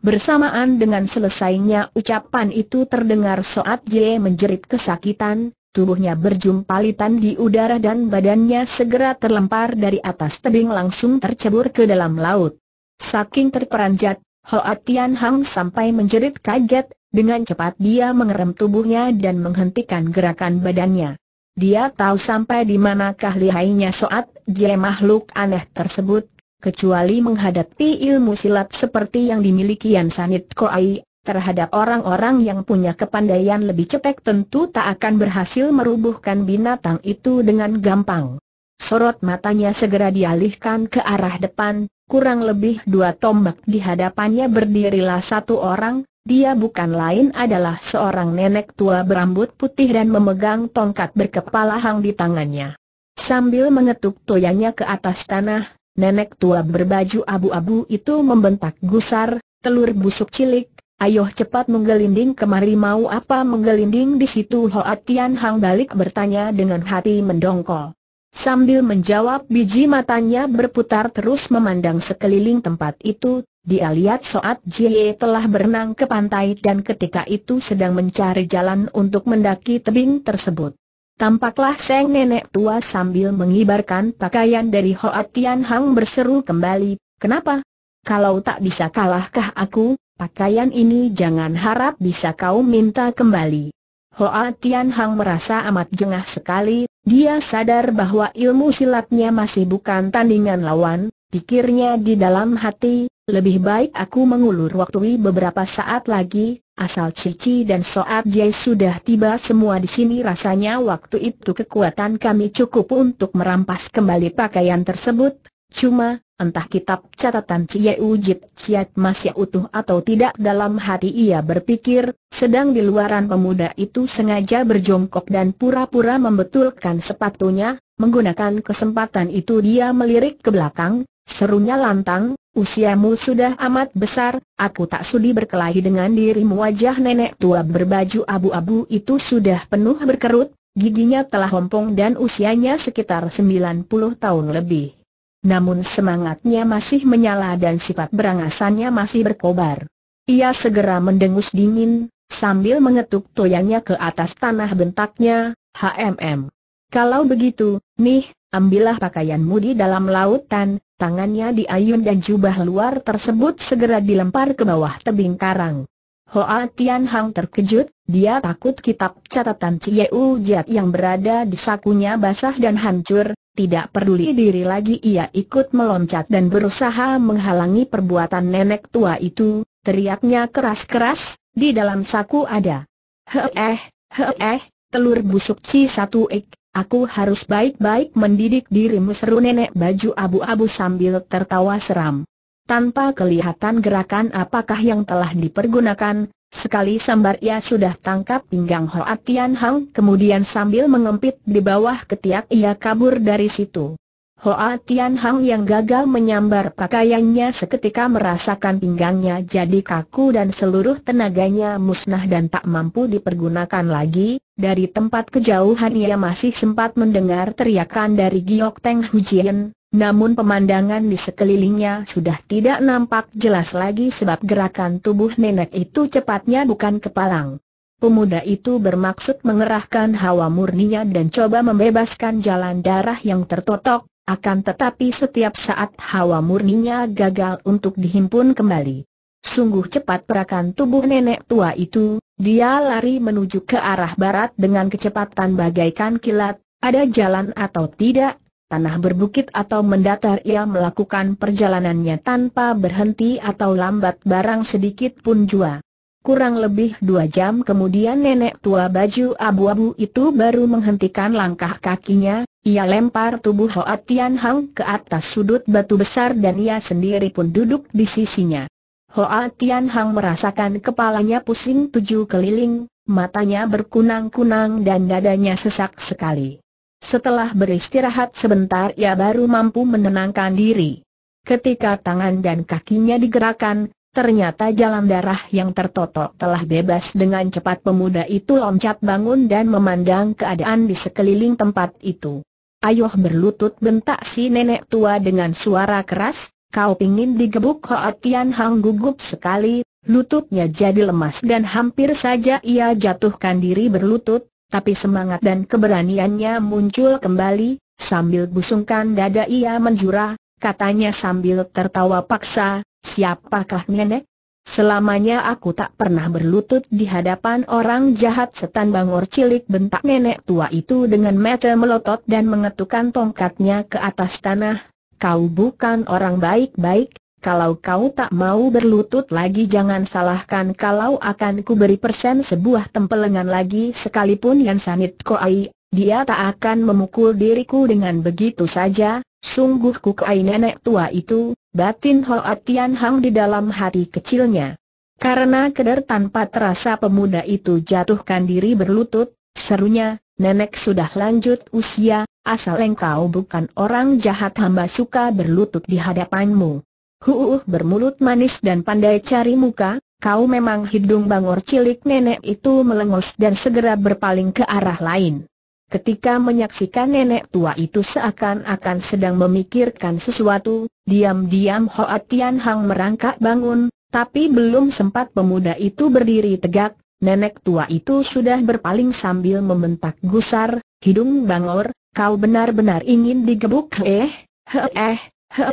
Bersamaan dengan selesainya ucapan itu terdengar Soat Jie menjerit kesakitan, tubuhnya berjumpalitan di udara dan badannya segera terlempar dari atas tebing langsung tercebur ke dalam laut. Saking terperanjat, Hoa Tian Hang sampai menjerit kaget, dengan cepat dia mengerem tubuhnya dan menghentikan gerakan badannya. Dia tahu sampai di manakah lihainya soat dia makhluk aneh tersebut, kecuali menghadapi ilmu silat seperti yang dimiliki Yan Sanit Koai, terhadap orang-orang yang punya kepandaian lebih cetek tentu tak akan berhasil merubuhkan binatang itu dengan gampang. Sorot matanya segera dialihkan ke arah depan, kurang lebih dua tombak di hadapannya berdirilah satu orang, dia bukan lain adalah seorang nenek tua berambut putih dan memegang tongkat berkepala hang di tangannya. Sambil mengetuk toyanya ke atas tanah, nenek tua berbaju abu-abu itu membentak gusar, telur busuk cilik, ayo cepat menggelinding kemari mau apa menggelinding di situ Hoa Tian Hang balik bertanya dengan hati mendongkol. Sambil menjawab biji matanya berputar terus memandang sekeliling tempat itu, dia lihat Soat Jie telah berenang ke pantai dan ketika itu sedang mencari jalan untuk mendaki tebing tersebut. Tampaklah Seng Nenek tua sambil mengibarkan pakaian dari Hoa Tian Hang berseru kembali, kenapa? Kalau tak bisa kalahkah aku, pakaian ini jangan harap bisa kau minta kembali. Hoa Tian Hang merasa amat jengah sekali, dia sadar bahwa ilmu silatnya masih bukan tandingan lawan, pikirnya di dalam hati, lebih baik aku mengulur waktu beberapa saat lagi, asal Cici dan Soat Jai sudah tiba semua di sini rasanya waktu itu kekuatan kami cukup untuk merampas kembali pakaian tersebut, cuma, entah kitab catatan Cie Ujit Ciat masih utuh atau tidak dalam hati ia berpikir, sedang di luaran pemuda itu sengaja berjongkok dan pura-pura membetulkan sepatunya, menggunakan kesempatan itu dia melirik ke belakang, serunya lantang, usiamu sudah amat besar, aku tak sudi berkelahi dengan dirimu wajah nenek tua berbaju abu-abu itu sudah penuh berkerut, giginya telah hompong dan usianya sekitar 90 tahun lebih namun semangatnya masih menyala dan sifat berangasannya masih berkobar. Ia segera mendengus dingin, sambil mengetuk toyangnya ke atas tanah bentaknya, HMM. Kalau begitu, nih, ambillah pakaianmu di dalam lautan, tangannya diayun dan jubah luar tersebut segera dilempar ke bawah tebing karang. Hoa Tian Hang terkejut, dia takut kitab catatan Cieu Jiat yang berada di sakunya basah dan hancur, tidak peduli diri lagi ia ikut meloncat dan berusaha menghalangi perbuatan nenek tua itu, teriaknya keras-keras, di dalam saku ada. Heeh, heeh, telur busuk Ci satu ek, aku harus baik-baik mendidik dirimu seru nenek baju abu-abu sambil tertawa seram. Tanpa kelihatan gerakan apakah yang telah dipergunakan, Sekali sambar ia sudah tangkap pinggang Hoa Tian Hang kemudian sambil mengempit di bawah ketiak ia kabur dari situ. Hoa Tian Hang yang gagal menyambar pakaiannya seketika merasakan pinggangnya jadi kaku dan seluruh tenaganya musnah dan tak mampu dipergunakan lagi, dari tempat kejauhan ia masih sempat mendengar teriakan dari Giok Teng Hujian, namun pemandangan di sekelilingnya sudah tidak nampak jelas lagi sebab gerakan tubuh nenek itu cepatnya bukan kepalang. Pemuda itu bermaksud mengerahkan hawa murninya dan coba membebaskan jalan darah yang tertotok, akan tetapi setiap saat hawa murninya gagal untuk dihimpun kembali. Sungguh cepat perakan tubuh nenek tua itu, dia lari menuju ke arah barat dengan kecepatan bagaikan kilat, ada jalan atau tidak, tanah berbukit atau mendatar ia melakukan perjalanannya tanpa berhenti atau lambat barang sedikit pun jua. Kurang lebih dua jam kemudian nenek tua baju abu-abu itu baru menghentikan langkah kakinya, ia lempar tubuh Hoa Tian Hang ke atas sudut batu besar dan ia sendiri pun duduk di sisinya. Hoa Tian Hang merasakan kepalanya pusing tujuh keliling, matanya berkunang-kunang dan dadanya sesak sekali. Setelah beristirahat sebentar ia baru mampu menenangkan diri. Ketika tangan dan kakinya digerakkan, ternyata jalan darah yang tertotok telah bebas dengan cepat pemuda itu loncat bangun dan memandang keadaan di sekeliling tempat itu. Ayo berlutut bentak si nenek tua dengan suara keras, kau pingin digebuk Hoatian Hang? gugup sekali, lututnya jadi lemas dan hampir saja ia jatuhkan diri berlutut, tapi semangat dan keberaniannya muncul kembali, sambil busungkan dada ia menjura, katanya sambil tertawa paksa, siapakah nenek? Selamanya aku tak pernah berlutut di hadapan orang jahat setan bangor cilik bentak nenek tua itu dengan mata melotot dan mengetukkan tongkatnya ke atas tanah. Kau bukan orang baik-baik, kalau kau tak mau berlutut lagi jangan salahkan kalau akan ku beri persen sebuah tempelengan lagi sekalipun yang sanit koai, dia tak akan memukul diriku dengan begitu saja, sungguh kukai nenek tua itu, batin Hoa Tian Hang di dalam hati kecilnya. Karena keder tanpa terasa pemuda itu jatuhkan diri berlutut, serunya, nenek sudah lanjut usia, asal engkau bukan orang jahat hamba suka berlutut di hadapanmu. Huuh bermulut manis dan pandai cari muka, kau memang hidung bangor cilik nenek itu melengos dan segera berpaling ke arah lain. Ketika menyaksikan nenek tua itu seakan-akan sedang memikirkan sesuatu, diam-diam Hoa Tian Hang merangkak bangun, tapi belum sempat pemuda itu berdiri tegak, nenek tua itu sudah berpaling sambil membentak gusar, hidung bangor, kau benar-benar ingin digebuk eh, he eh,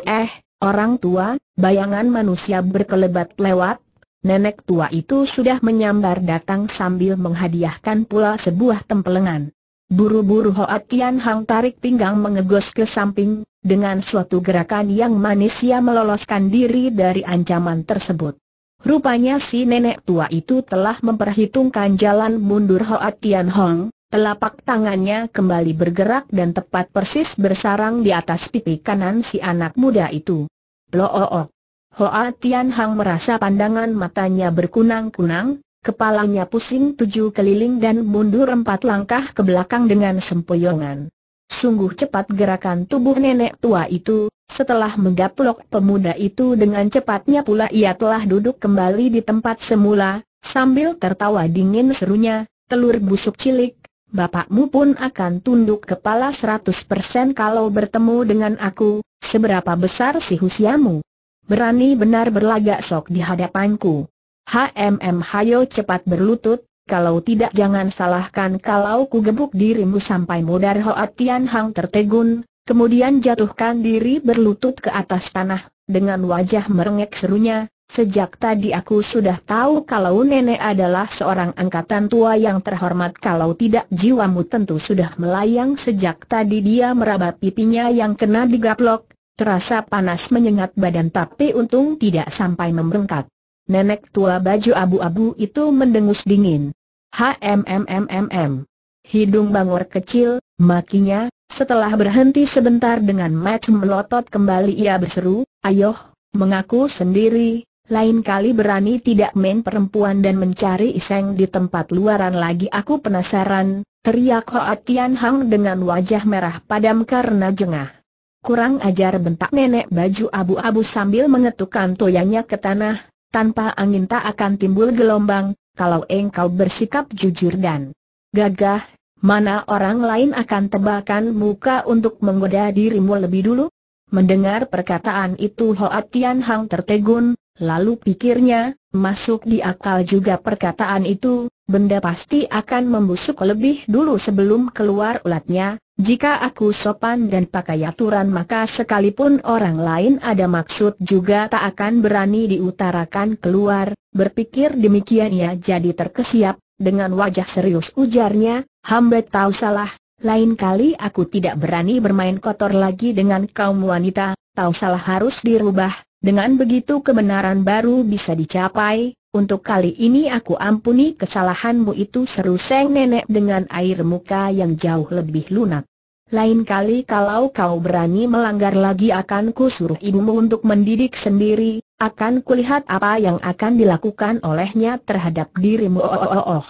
eh, orang tua, bayangan manusia berkelebat lewat, nenek tua itu sudah menyambar datang sambil menghadiahkan pula sebuah tempelengan. Buru-buru Hoa Tian Hang tarik pinggang mengegos ke samping, dengan suatu gerakan yang manis ia meloloskan diri dari ancaman tersebut. Rupanya si nenek tua itu telah memperhitungkan jalan mundur Hoa Tian Hong, telapak tangannya kembali bergerak dan tepat persis bersarang di atas pipi kanan si anak muda itu. Loo Hoa Tian Hang merasa pandangan matanya berkunang-kunang, kepalanya pusing tujuh keliling dan mundur empat langkah ke belakang dengan sempoyongan. Sungguh cepat gerakan tubuh nenek tua itu, setelah menggaplok pemuda itu dengan cepatnya pula ia telah duduk kembali di tempat semula, sambil tertawa dingin serunya, telur busuk cilik, bapakmu pun akan tunduk kepala seratus persen kalau bertemu dengan aku, seberapa besar sih usiamu? Berani benar berlagak sok di hadapanku. HMM hayo cepat berlutut, kalau tidak jangan salahkan kalau ku gebuk dirimu sampai modar Hoat Tian Hang tertegun, kemudian jatuhkan diri berlutut ke atas tanah, dengan wajah merengek serunya, Sejak tadi aku sudah tahu kalau nenek adalah seorang angkatan tua yang terhormat. Kalau tidak jiwamu tentu sudah melayang. Sejak tadi dia meraba pipinya yang kena digaplok, Terasa panas menyengat badan. Tapi untung tidak sampai membengkak. Nenek tua baju abu-abu itu mendengus dingin. HMMMMM. Hidung bangor kecil, makinya, setelah berhenti sebentar dengan mata melotot kembali ia berseru, ayo, mengaku sendiri, lain kali berani tidak main perempuan dan mencari iseng di tempat luaran lagi aku penasaran, teriak Hoa Tian Hang dengan wajah merah padam karena jengah. Kurang ajar bentak nenek baju abu-abu sambil mengetukkan toyanya ke tanah, tanpa angin tak akan timbul gelombang, kalau engkau bersikap jujur dan gagah, mana orang lain akan tebakan muka untuk menggoda dirimu lebih dulu? Mendengar perkataan itu Hoa Tian Hang tertegun, lalu pikirnya, masuk di akal juga perkataan itu, benda pasti akan membusuk lebih dulu sebelum keluar ulatnya, jika aku sopan dan pakai aturan maka sekalipun orang lain ada maksud juga tak akan berani diutarakan keluar, berpikir demikian ia jadi terkesiap, dengan wajah serius ujarnya, hamba tahu salah, lain kali aku tidak berani bermain kotor lagi dengan kaum wanita, tahu salah harus dirubah, dengan begitu kebenaran baru bisa dicapai, untuk kali ini aku ampuni kesalahanmu itu seru Seng Nenek dengan air muka yang jauh lebih lunak. Lain kali kalau kau berani melanggar lagi akan ku suruh ibumu untuk mendidik sendiri, akan kulihat apa yang akan dilakukan olehnya terhadap dirimu. Oh, oh, oh, oh.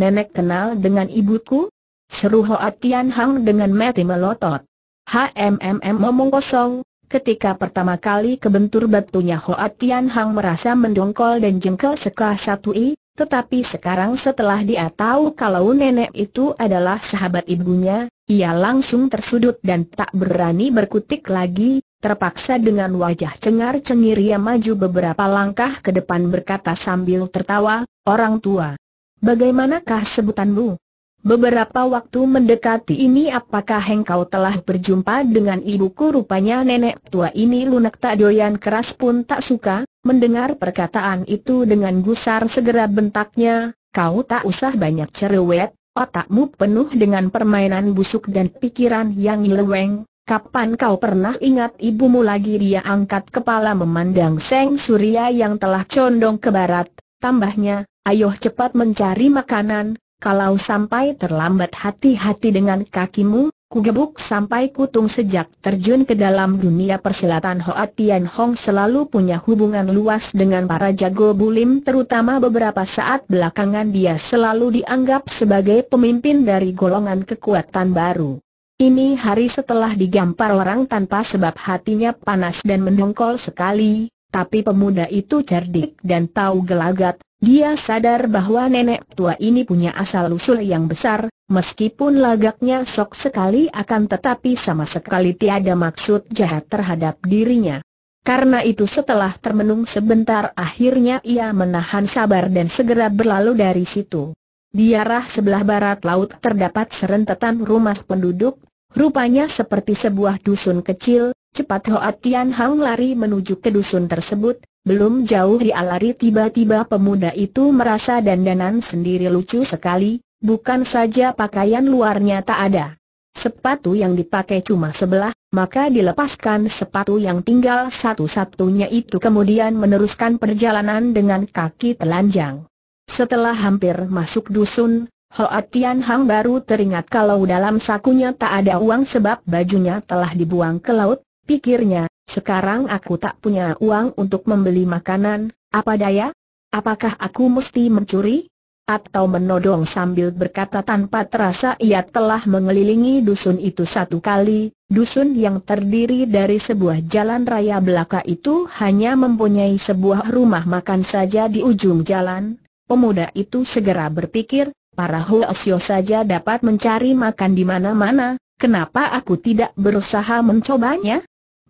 Nenek kenal dengan ibuku? Seru Hoa Tian Hang dengan mati melotot. HMMM ngomong kosong, ketika pertama kali kebentur batunya Hoa Tian Hang merasa mendongkol dan jengkel sekah satu i, tetapi sekarang setelah dia tahu kalau nenek itu adalah sahabat ibunya, ia langsung tersudut dan tak berani berkutik lagi, terpaksa dengan wajah cengar-cengir ia maju beberapa langkah ke depan berkata sambil tertawa, orang tua. Bagaimanakah sebutanmu? Beberapa waktu mendekati ini apakah engkau telah berjumpa dengan ibuku? Rupanya nenek tua ini lunak tak doyan keras pun tak suka, mendengar perkataan itu dengan gusar segera bentaknya, kau tak usah banyak cerewet, Otakmu penuh dengan permainan busuk dan pikiran yang nyeleweng. Kapan kau pernah ingat ibumu lagi? Dia angkat kepala memandang Seng Surya yang telah condong ke barat, tambahnya, ayo cepat mencari makanan, kalau sampai terlambat hati-hati dengan kakimu, Ku gebuk sampai kutung sejak terjun ke dalam dunia persilatan Hoa Tian Hong selalu punya hubungan luas dengan para jago bulim terutama beberapa saat belakangan dia selalu dianggap sebagai pemimpin dari golongan kekuatan baru. Ini hari setelah digampar orang tanpa sebab hatinya panas dan mendongkol sekali, tapi pemuda itu cerdik dan tahu gelagat, dia sadar bahwa nenek tua ini punya asal-usul yang besar, Meskipun lagaknya sok sekali akan tetapi sama sekali tiada maksud jahat terhadap dirinya. Karena itu setelah termenung sebentar akhirnya ia menahan sabar dan segera berlalu dari situ. Di arah sebelah barat laut terdapat serentetan rumah penduduk, rupanya seperti sebuah dusun kecil, cepat Hoa Tian Hang lari menuju ke dusun tersebut, belum jauh dia lari tiba-tiba pemuda itu merasa dandanan sendiri lucu sekali, Bukan saja pakaian luarnya tak ada. Sepatu yang dipakai cuma sebelah, maka dilepaskan sepatu yang tinggal satu-satunya itu kemudian meneruskan perjalanan dengan kaki telanjang. Setelah hampir masuk dusun, Hoa Tian Hang baru teringat kalau dalam sakunya tak ada uang sebab bajunya telah dibuang ke laut, pikirnya, sekarang aku tak punya uang untuk membeli makanan, apa daya? Apakah aku mesti mencuri? atau menodong sambil berkata tanpa terasa ia telah mengelilingi dusun itu satu kali, dusun yang terdiri dari sebuah jalan raya belaka itu hanya mempunyai sebuah rumah makan saja di ujung jalan, pemuda itu segera berpikir, para Hoesyo saja dapat mencari makan di mana-mana, kenapa aku tidak berusaha mencobanya?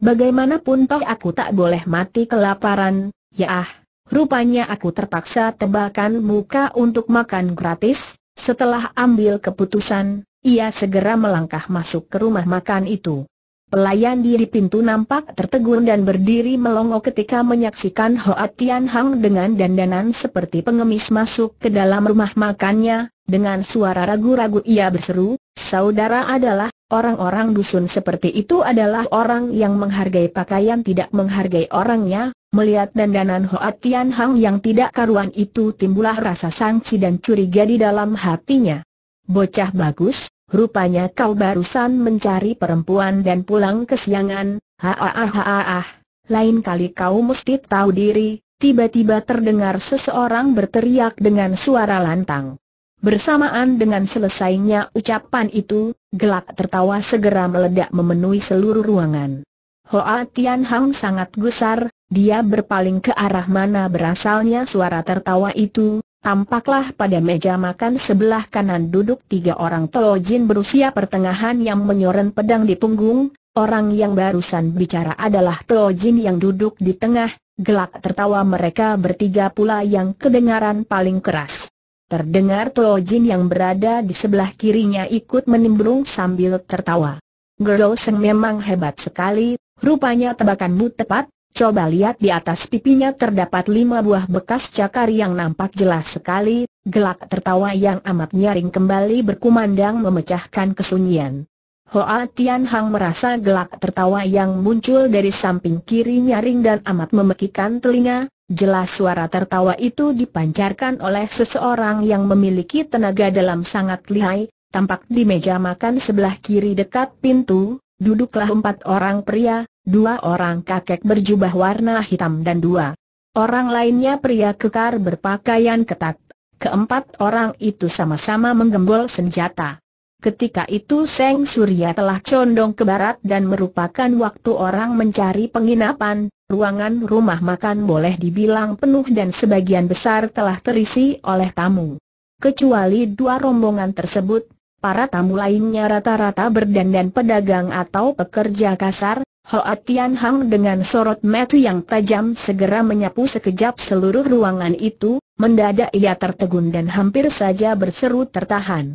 Bagaimanapun toh aku tak boleh mati kelaparan, ya ah. Rupanya aku terpaksa tebakan muka untuk makan gratis, setelah ambil keputusan, ia segera melangkah masuk ke rumah makan itu. Pelayan di pintu nampak tertegun dan berdiri melongo ketika menyaksikan Hoa Tian Hang dengan dandanan seperti pengemis masuk ke dalam rumah makannya, dengan suara ragu-ragu ia berseru, saudara adalah, orang-orang dusun seperti itu adalah orang yang menghargai pakaian tidak menghargai orangnya, Melihat dandanan Hoa Tian Hang yang tidak karuan itu timbullah rasa sangsi dan curiga di dalam hatinya. Bocah bagus, rupanya kau barusan mencari perempuan dan pulang kesiangan, ha lain kali kau mesti tahu diri, tiba-tiba terdengar seseorang berteriak dengan suara lantang. Bersamaan dengan selesainya ucapan itu, gelak tertawa segera meledak memenuhi seluruh ruangan. Hoa Tian Hang sangat gusar, dia berpaling ke arah mana berasalnya suara tertawa itu, tampaklah pada meja makan sebelah kanan duduk tiga orang telojin berusia pertengahan yang menyoren pedang di punggung, orang yang barusan bicara adalah telojin yang duduk di tengah, gelak tertawa mereka bertiga pula yang kedengaran paling keras. Terdengar telojin yang berada di sebelah kirinya ikut menimbrung sambil tertawa. Geroseng memang hebat sekali, rupanya tebakanmu tepat, Coba lihat di atas pipinya terdapat lima buah bekas cakar yang nampak jelas sekali, gelak tertawa yang amat nyaring kembali berkumandang memecahkan kesunyian. Hoa Tian Hang merasa gelak tertawa yang muncul dari samping kiri nyaring dan amat memekikan telinga, jelas suara tertawa itu dipancarkan oleh seseorang yang memiliki tenaga dalam sangat lihai, tampak di meja makan sebelah kiri dekat pintu, duduklah empat orang pria, dua orang kakek berjubah warna hitam dan dua orang lainnya pria kekar berpakaian ketat. Keempat orang itu sama-sama menggembol senjata. Ketika itu Seng Surya telah condong ke barat dan merupakan waktu orang mencari penginapan, ruangan rumah makan boleh dibilang penuh dan sebagian besar telah terisi oleh tamu. Kecuali dua rombongan tersebut, para tamu lainnya rata-rata berdandan pedagang atau pekerja kasar, Hoa Tian Hang dengan sorot mata yang tajam segera menyapu sekejap seluruh ruangan itu, mendadak ia tertegun dan hampir saja berseru tertahan.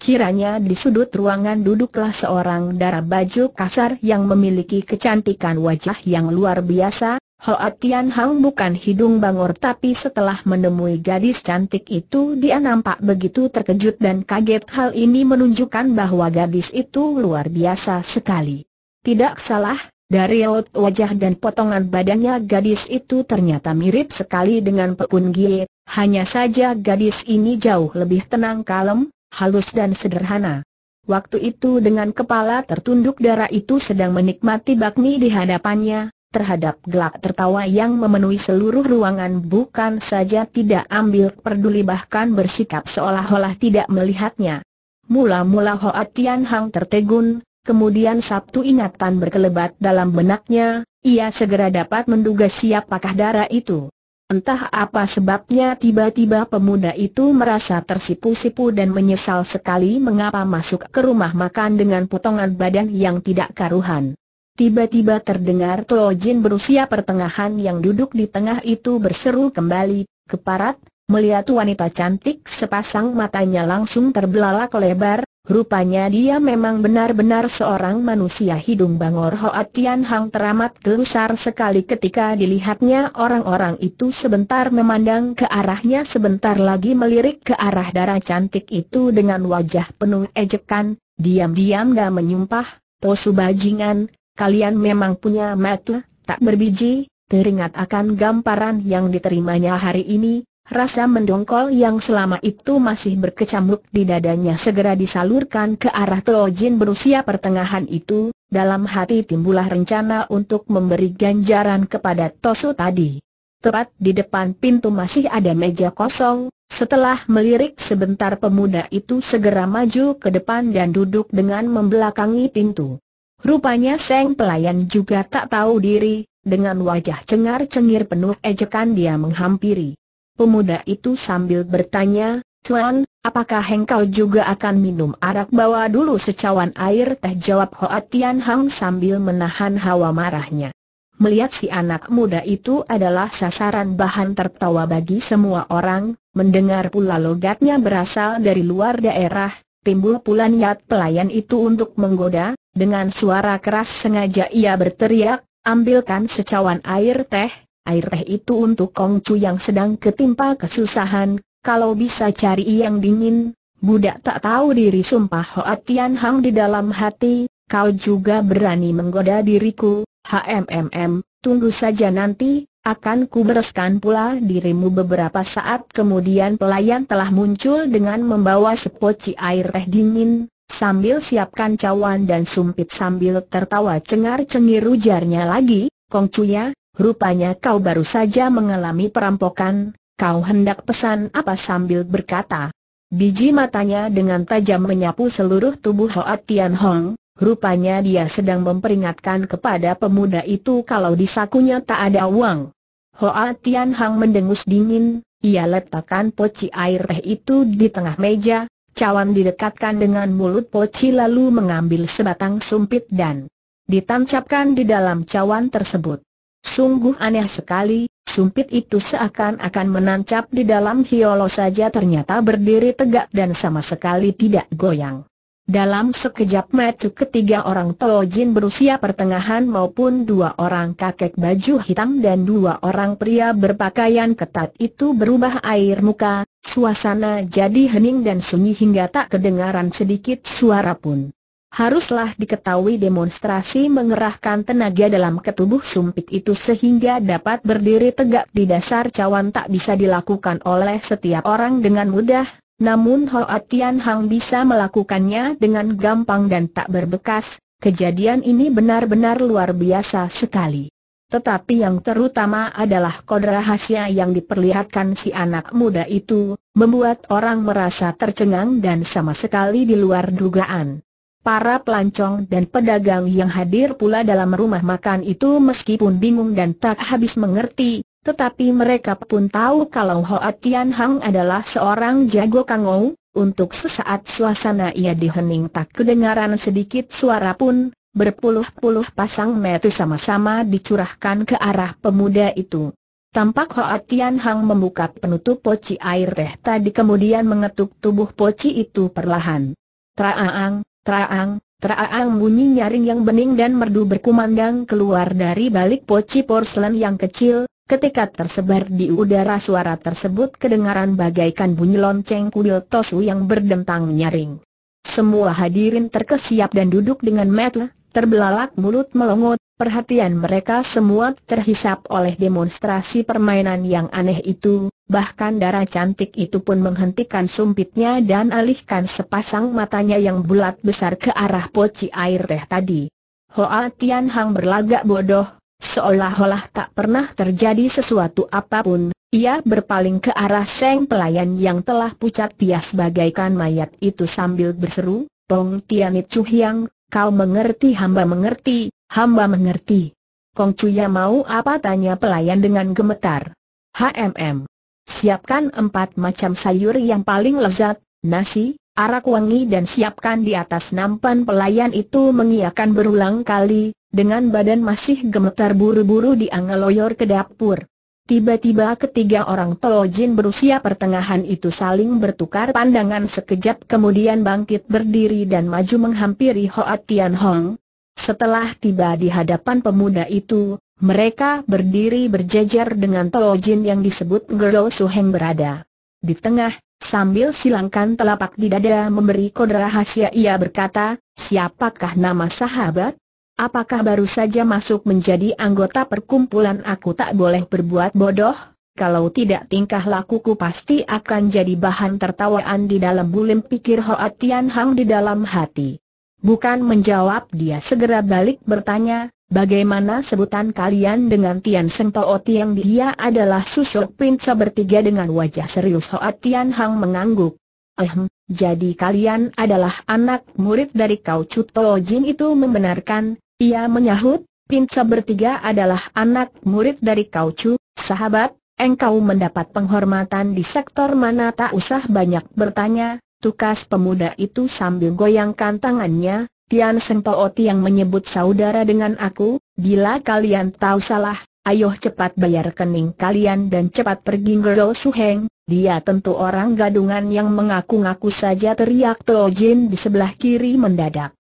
Kiranya di sudut ruangan duduklah seorang darah baju kasar yang memiliki kecantikan wajah yang luar biasa, Hoa Tian Hang bukan hidung bangor tapi setelah menemui gadis cantik itu dia nampak begitu terkejut dan kaget. Hal ini menunjukkan bahwa gadis itu luar biasa sekali. Tidak salah, dari raut wajah dan potongan badannya gadis itu ternyata mirip sekali dengan Pekun Gie, hanya saja gadis ini jauh lebih tenang kalem, halus dan sederhana. Waktu itu dengan kepala tertunduk darah itu sedang menikmati bakmi di hadapannya, terhadap gelak tertawa yang memenuhi seluruh ruangan bukan saja tidak ambil peduli bahkan bersikap seolah-olah tidak melihatnya. Mula-mula Hoa Tian Hang tertegun, Kemudian Sabtu ingatan berkelebat dalam benaknya, ia segera dapat menduga siapakah darah itu. Entah apa sebabnya tiba-tiba pemuda itu merasa tersipu-sipu dan menyesal sekali mengapa masuk ke rumah makan dengan potongan badan yang tidak karuhan. Tiba-tiba terdengar Tojin berusia pertengahan yang duduk di tengah itu berseru kembali, keparat, melihat wanita cantik sepasang matanya langsung terbelalak lebar, Rupanya dia memang benar-benar seorang manusia hidung bangor Hoa Tian Hang teramat gelusar sekali ketika dilihatnya orang-orang itu sebentar memandang ke arahnya sebentar lagi melirik ke arah darah cantik itu dengan wajah penuh ejekan, diam-diam gak menyumpah, posu bajingan, kalian memang punya mata, tak berbiji, teringat akan gamparan yang diterimanya hari ini, Rasa mendongkol yang selama itu masih berkecamuk di dadanya segera disalurkan ke arah Tojin berusia pertengahan itu, dalam hati timbullah rencana untuk memberi ganjaran kepada Tosu tadi. Tepat di depan pintu masih ada meja kosong, setelah melirik sebentar pemuda itu segera maju ke depan dan duduk dengan membelakangi pintu. Rupanya Seng pelayan juga tak tahu diri, dengan wajah cengar-cengir penuh ejekan dia menghampiri. Pemuda itu sambil bertanya, Tuan, apakah engkau juga akan minum arak bawa dulu secawan air teh jawab Hoa Tian Hang sambil menahan hawa marahnya. Melihat si anak muda itu adalah sasaran bahan tertawa bagi semua orang, mendengar pula logatnya berasal dari luar daerah, timbul pula niat pelayan itu untuk menggoda, dengan suara keras sengaja ia berteriak, ambilkan secawan air teh, air teh itu untuk Kongcu yang sedang ketimpa kesusahan, kalau bisa cari yang dingin, budak tak tahu diri sumpah Hoa Tian Hang di dalam hati, kau juga berani menggoda diriku, HMMM, tunggu saja nanti, akan kubereskan pula dirimu. Beberapa saat kemudian pelayan telah muncul dengan membawa sepoci air teh dingin, sambil siapkan cawan dan sumpit sambil tertawa cengar-cengir ujarnya lagi, Kongcuya, Rupanya kau baru saja mengalami perampokan, kau hendak pesan apa sambil berkata. Biji matanya dengan tajam menyapu seluruh tubuh Hoa Tian Hong, rupanya dia sedang memperingatkan kepada pemuda itu kalau di sakunya tak ada uang. Hoa Tian Hang mendengus dingin, ia letakkan poci air teh itu di tengah meja, cawan didekatkan dengan mulut poci lalu mengambil sebatang sumpit dan ditancapkan di dalam cawan tersebut. Sungguh aneh sekali, sumpit itu seakan-akan menancap di dalam hiolo saja ternyata berdiri tegak dan sama sekali tidak goyang. Dalam sekejap mata ketiga orang Tojin berusia pertengahan maupun dua orang kakek baju hitam dan dua orang pria berpakaian ketat itu berubah air muka, suasana jadi hening dan sunyi hingga tak kedengaran sedikit suara pun. Haruslah diketahui demonstrasi mengerahkan tenaga dalam ketubuh sumpit itu sehingga dapat berdiri tegak di dasar cawan tak bisa dilakukan oleh setiap orang dengan mudah, namun Hoa Tian Hang bisa melakukannya dengan gampang dan tak berbekas, kejadian ini benar-benar luar biasa sekali. Tetapi yang terutama adalah kode rahasia yang diperlihatkan si anak muda itu, membuat orang merasa tercengang dan sama sekali di luar dugaan. Para pelancong dan pedagang yang hadir pula dalam rumah makan itu meskipun bingung dan tak habis mengerti, tetapi mereka pun tahu kalau Hoa Tian Hang adalah seorang jago kangou, untuk sesaat suasana ia dihening tak kedengaran sedikit suara pun, berpuluh-puluh pasang mata sama-sama dicurahkan ke arah pemuda itu. Tampak Hoa Tian Hang membuka penutup poci air teh tadi kemudian mengetuk tubuh poci itu perlahan. Traang, Traang, traang bunyi nyaring yang bening dan merdu berkumandang keluar dari balik poci porselen yang kecil, ketika tersebar di udara suara tersebut kedengaran bagaikan bunyi lonceng kuil tosu yang berdentang nyaring. Semua hadirin terkesiap dan duduk dengan mata, terbelalak mulut melongot, perhatian mereka semua terhisap oleh demonstrasi permainan yang aneh itu, bahkan darah cantik itu pun menghentikan sumpitnya dan alihkan sepasang matanya yang bulat besar ke arah poci air teh tadi. Hoa Tian Hang berlagak bodoh, seolah-olah tak pernah terjadi sesuatu apa pun, ia berpaling ke arah Seng pelayan yang telah pucat pias bagaikan mayat itu sambil berseru, Tong Tianit Chuhyang, kau mengerti hamba mengerti, hamba mengerti. Kong Cuya mau apa tanya pelayan dengan gemetar. HMM. Siapkan empat macam sayur yang paling lezat, nasi, arak wangi dan siapkan di atas nampan pelayan itu mengiakan berulang kali, dengan badan masih gemetar buru-buru diangeloyor ke dapur. Tiba-tiba ketiga orang Jin berusia pertengahan itu saling bertukar pandangan sekejap kemudian bangkit berdiri dan maju menghampiri Hoa Tian Hong. Setelah tiba di hadapan pemuda itu, mereka berdiri berjajar dengan Jin yang disebut Gerlo Suheng berada. Di tengah, sambil silangkan telapak di dada memberi kode rahasia ia berkata, siapakah nama sahabat? Apakah baru saja masuk menjadi anggota perkumpulan aku tak boleh berbuat bodoh? Kalau tidak tingkah lakuku pasti akan jadi bahan tertawaan di dalam bulim pikir Hoa Tian Hang di dalam hati. Bukan menjawab dia segera balik bertanya, bagaimana sebutan kalian dengan Tian Seng Tao? Yang dia adalah susuk pinca bertiga dengan wajah serius. Hoa Tian Hang mengangguk. Ehm, jadi kalian adalah anak murid dari Kau Cut Jin itu membenarkan, ia menyahut, Pinca bertiga adalah anak murid dari Kaucu, sahabat, engkau mendapat penghormatan di sektor mana tak usah banyak bertanya, tukas pemuda itu sambil goyangkan tangannya, Tian Sentooti yang menyebut saudara dengan aku, bila kalian tahu salah, ayo cepat bayar kening kalian dan cepat pergi Gerlo Suheng, dia tentu orang gadungan yang mengaku-ngaku saja teriak Tojin di sebelah kiri mendadak.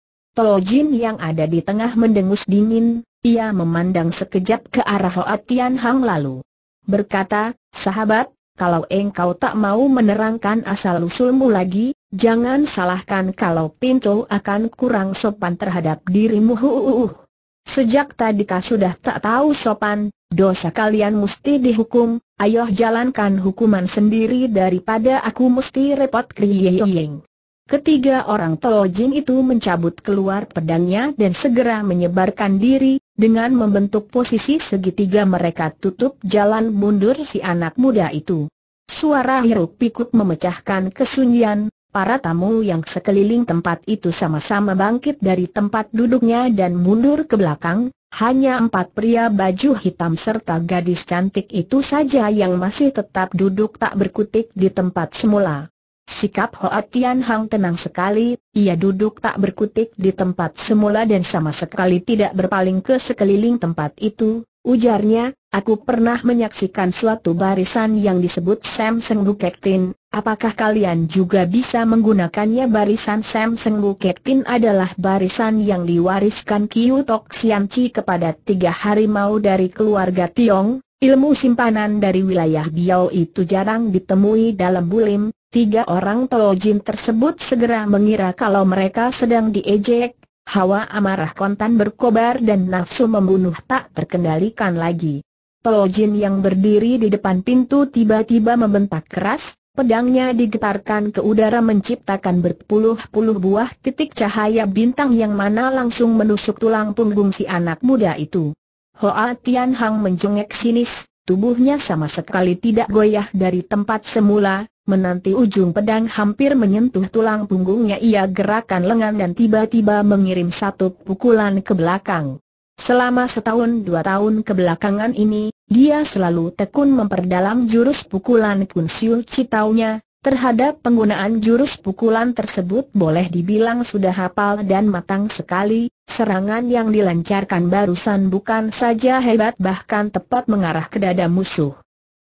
Jin yang ada di tengah mendengus dingin, ia memandang sekejap ke arah Hoa Tian Hang lalu. Berkata, sahabat, kalau engkau tak mau menerangkan asal-usulmu lagi, jangan salahkan kalau pintu akan kurang sopan terhadap dirimu. Huuuh. Sejak tadi kau sudah tak tahu sopan, dosa kalian mesti dihukum, ayo jalankan hukuman sendiri daripada aku mesti repot kriying. Ketiga orang Jin itu mencabut keluar pedangnya dan segera menyebarkan diri, dengan membentuk posisi segitiga mereka tutup jalan mundur si anak muda itu. Suara hiruk pikuk memecahkan kesunyian, para tamu yang sekeliling tempat itu sama-sama bangkit dari tempat duduknya dan mundur ke belakang, hanya empat pria baju hitam serta gadis cantik itu saja yang masih tetap duduk tak berkutik di tempat semula. Sikap Hoa Tian Hang tenang sekali, ia duduk tak berkutik di tempat semula dan sama sekali tidak berpaling ke sekeliling tempat itu, ujarnya, aku pernah menyaksikan suatu barisan yang disebut Sam Seng Bukek Tin, apakah kalian juga bisa menggunakannya? Barisan Sam Seng Bukek Tin adalah barisan yang diwariskan Kiu Tok Siam Chi kepada tiga harimau dari keluarga Tiong, Ilmu simpanan dari wilayah Biao itu jarang ditemui dalam bulim, tiga orang Jin tersebut segera mengira kalau mereka sedang diejek, hawa amarah kontan berkobar dan nafsu membunuh tak terkendalikan lagi. Jin yang berdiri di depan pintu tiba-tiba membentak keras, pedangnya digetarkan ke udara menciptakan berpuluh-puluh buah titik cahaya bintang yang mana langsung menusuk tulang punggung si anak muda itu. Hoa Tian Hang menjengek sinis, tubuhnya sama sekali tidak goyah dari tempat semula, menanti ujung pedang hampir menyentuh tulang punggungnya ia gerakan lengan dan tiba-tiba mengirim satu pukulan ke belakang. Selama setahun dua tahun kebelakangan ini, dia selalu tekun memperdalam jurus pukulan Kun Siu Citaunya, Terhadap penggunaan jurus pukulan tersebut boleh dibilang sudah hafal dan matang sekali, serangan yang dilancarkan barusan bukan saja hebat bahkan tepat mengarah ke dada musuh.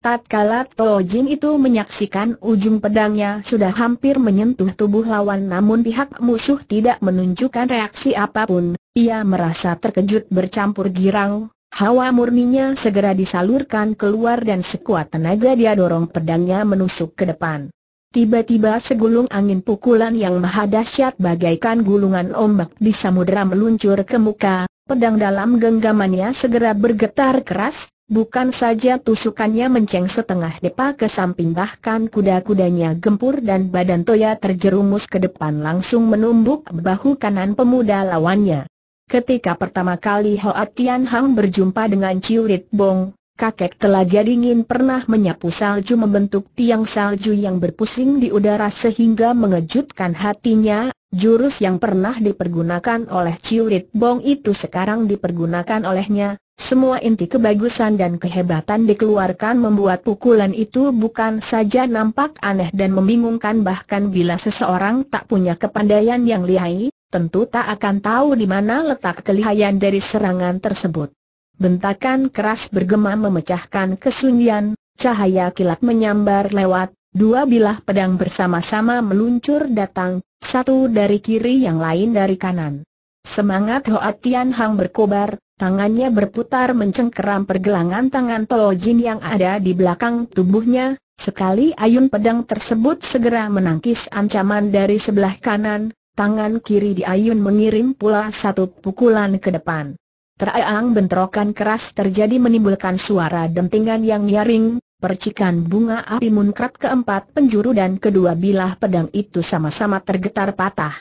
Tatkala Jin itu menyaksikan ujung pedangnya sudah hampir menyentuh tubuh lawan namun pihak musuh tidak menunjukkan reaksi apa pun, ia merasa terkejut bercampur girang, hawa murninya segera disalurkan keluar dan sekuat tenaga dia dorong pedangnya menusuk ke depan. Tiba-tiba segulung angin pukulan yang maha dahsyat bagaikan gulungan ombak di samudera meluncur ke muka, pedang dalam genggamannya segera bergetar keras, bukan saja tusukannya menceng setengah depa ke samping bahkan kuda-kudanya gempur dan badan Toya terjerumus ke depan langsung menumbuk bahu kanan pemuda lawannya. Ketika pertama kali Hoa Tian Hang berjumpa dengan Ciurit Bong, kakek telaga dingin pernah menyapu salju membentuk tiang salju yang berpusing di udara sehingga mengejutkan hatinya, jurus yang pernah dipergunakan oleh Ciurit Bong itu sekarang dipergunakan olehnya, Semua inti kebagusan dan kehebatan dikeluarkan membuat pukulan itu bukan saja nampak aneh dan membingungkan bahkan bila seseorang tak punya kepandaian yang lihai, tentu tak akan tahu di mana letak kelihayan dari serangan tersebut. Bentakan keras bergema memecahkan kesunyian, cahaya kilat menyambar lewat, dua bilah pedang bersama-sama meluncur datang, satu dari kiri yang lain dari kanan. Semangat Hoa Tian Hang berkobar, Tangannya berputar mencengkeram pergelangan tangan Tolo Jin yang ada di belakang tubuhnya, sekali ayun pedang tersebut segera menangkis ancaman dari sebelah kanan, tangan kiri di ayun mengirim pula satu pukulan ke depan. Teraang bentrokan keras terjadi menimbulkan suara dentingan yang nyaring, percikan bunga api munkrat keempat penjuru dan kedua bilah pedang itu sama-sama tergetar patah.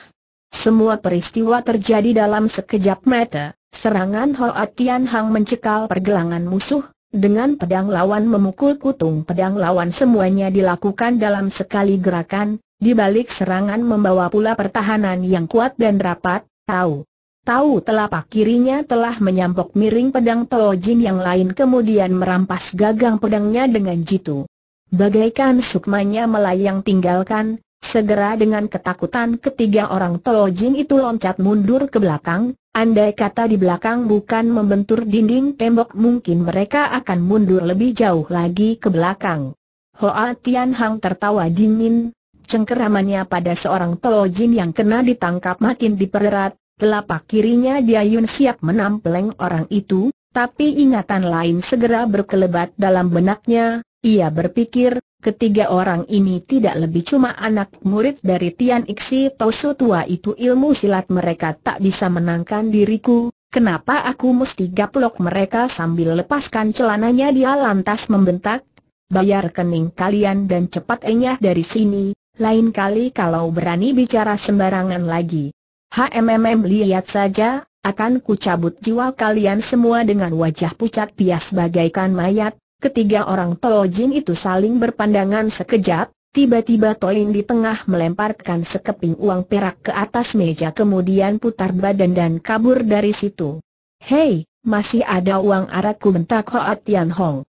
Semua peristiwa terjadi dalam sekejap mata, Serangan Hoa Tian Hang mencekal pergelangan musuh, dengan pedang lawan memukul kutung pedang lawan semuanya dilakukan dalam sekali gerakan, di balik serangan membawa pula pertahanan yang kuat dan rapat, tahu. Tahu telapak kirinya telah menyampok miring pedang Jin yang lain kemudian merampas gagang pedangnya dengan jitu. Bagaikan sukmanya melayang tinggalkan, segera dengan ketakutan ketiga orang Jin itu loncat mundur ke belakang, Andai kata di belakang bukan membentur dinding tembok mungkin mereka akan mundur lebih jauh lagi ke belakang. Hoa Tian Hang tertawa dingin, cengkeramannya pada seorang Jin yang kena ditangkap makin dipererat, telapak kirinya Yun siap menampleng orang itu, tapi ingatan lain segera berkelebat dalam benaknya, ia berpikir, ketiga orang ini tidak lebih cuma anak murid dari Tian Iksi Tosu tua itu. Ilmu silat mereka tak bisa menangkan diriku, kenapa aku mesti gaplok mereka sambil lepaskan celananya? Dia lantas membentak, bayar kening kalian dan cepat enyah dari sini, lain kali kalau berani bicara sembarangan lagi. HMMM lihat saja, akan kucabut jiwa kalian semua dengan wajah pucat pias bagaikan mayat, Ketiga orang Jin itu saling berpandangan sekejap, tiba-tiba Toin di tengah melemparkan sekeping uang perak ke atas meja kemudian putar badan dan kabur dari situ. Hei, masih ada uang arakku bentak Hoa Tian Hong.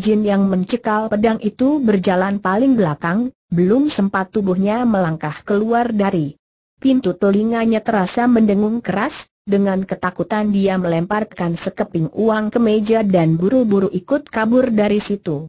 Jin yang mencekal pedang itu berjalan paling belakang, belum sempat tubuhnya melangkah keluar dari pintu telinganya terasa mendengung keras, dengan ketakutan dia melemparkan sekeping uang ke meja dan buru-buru ikut kabur dari situ.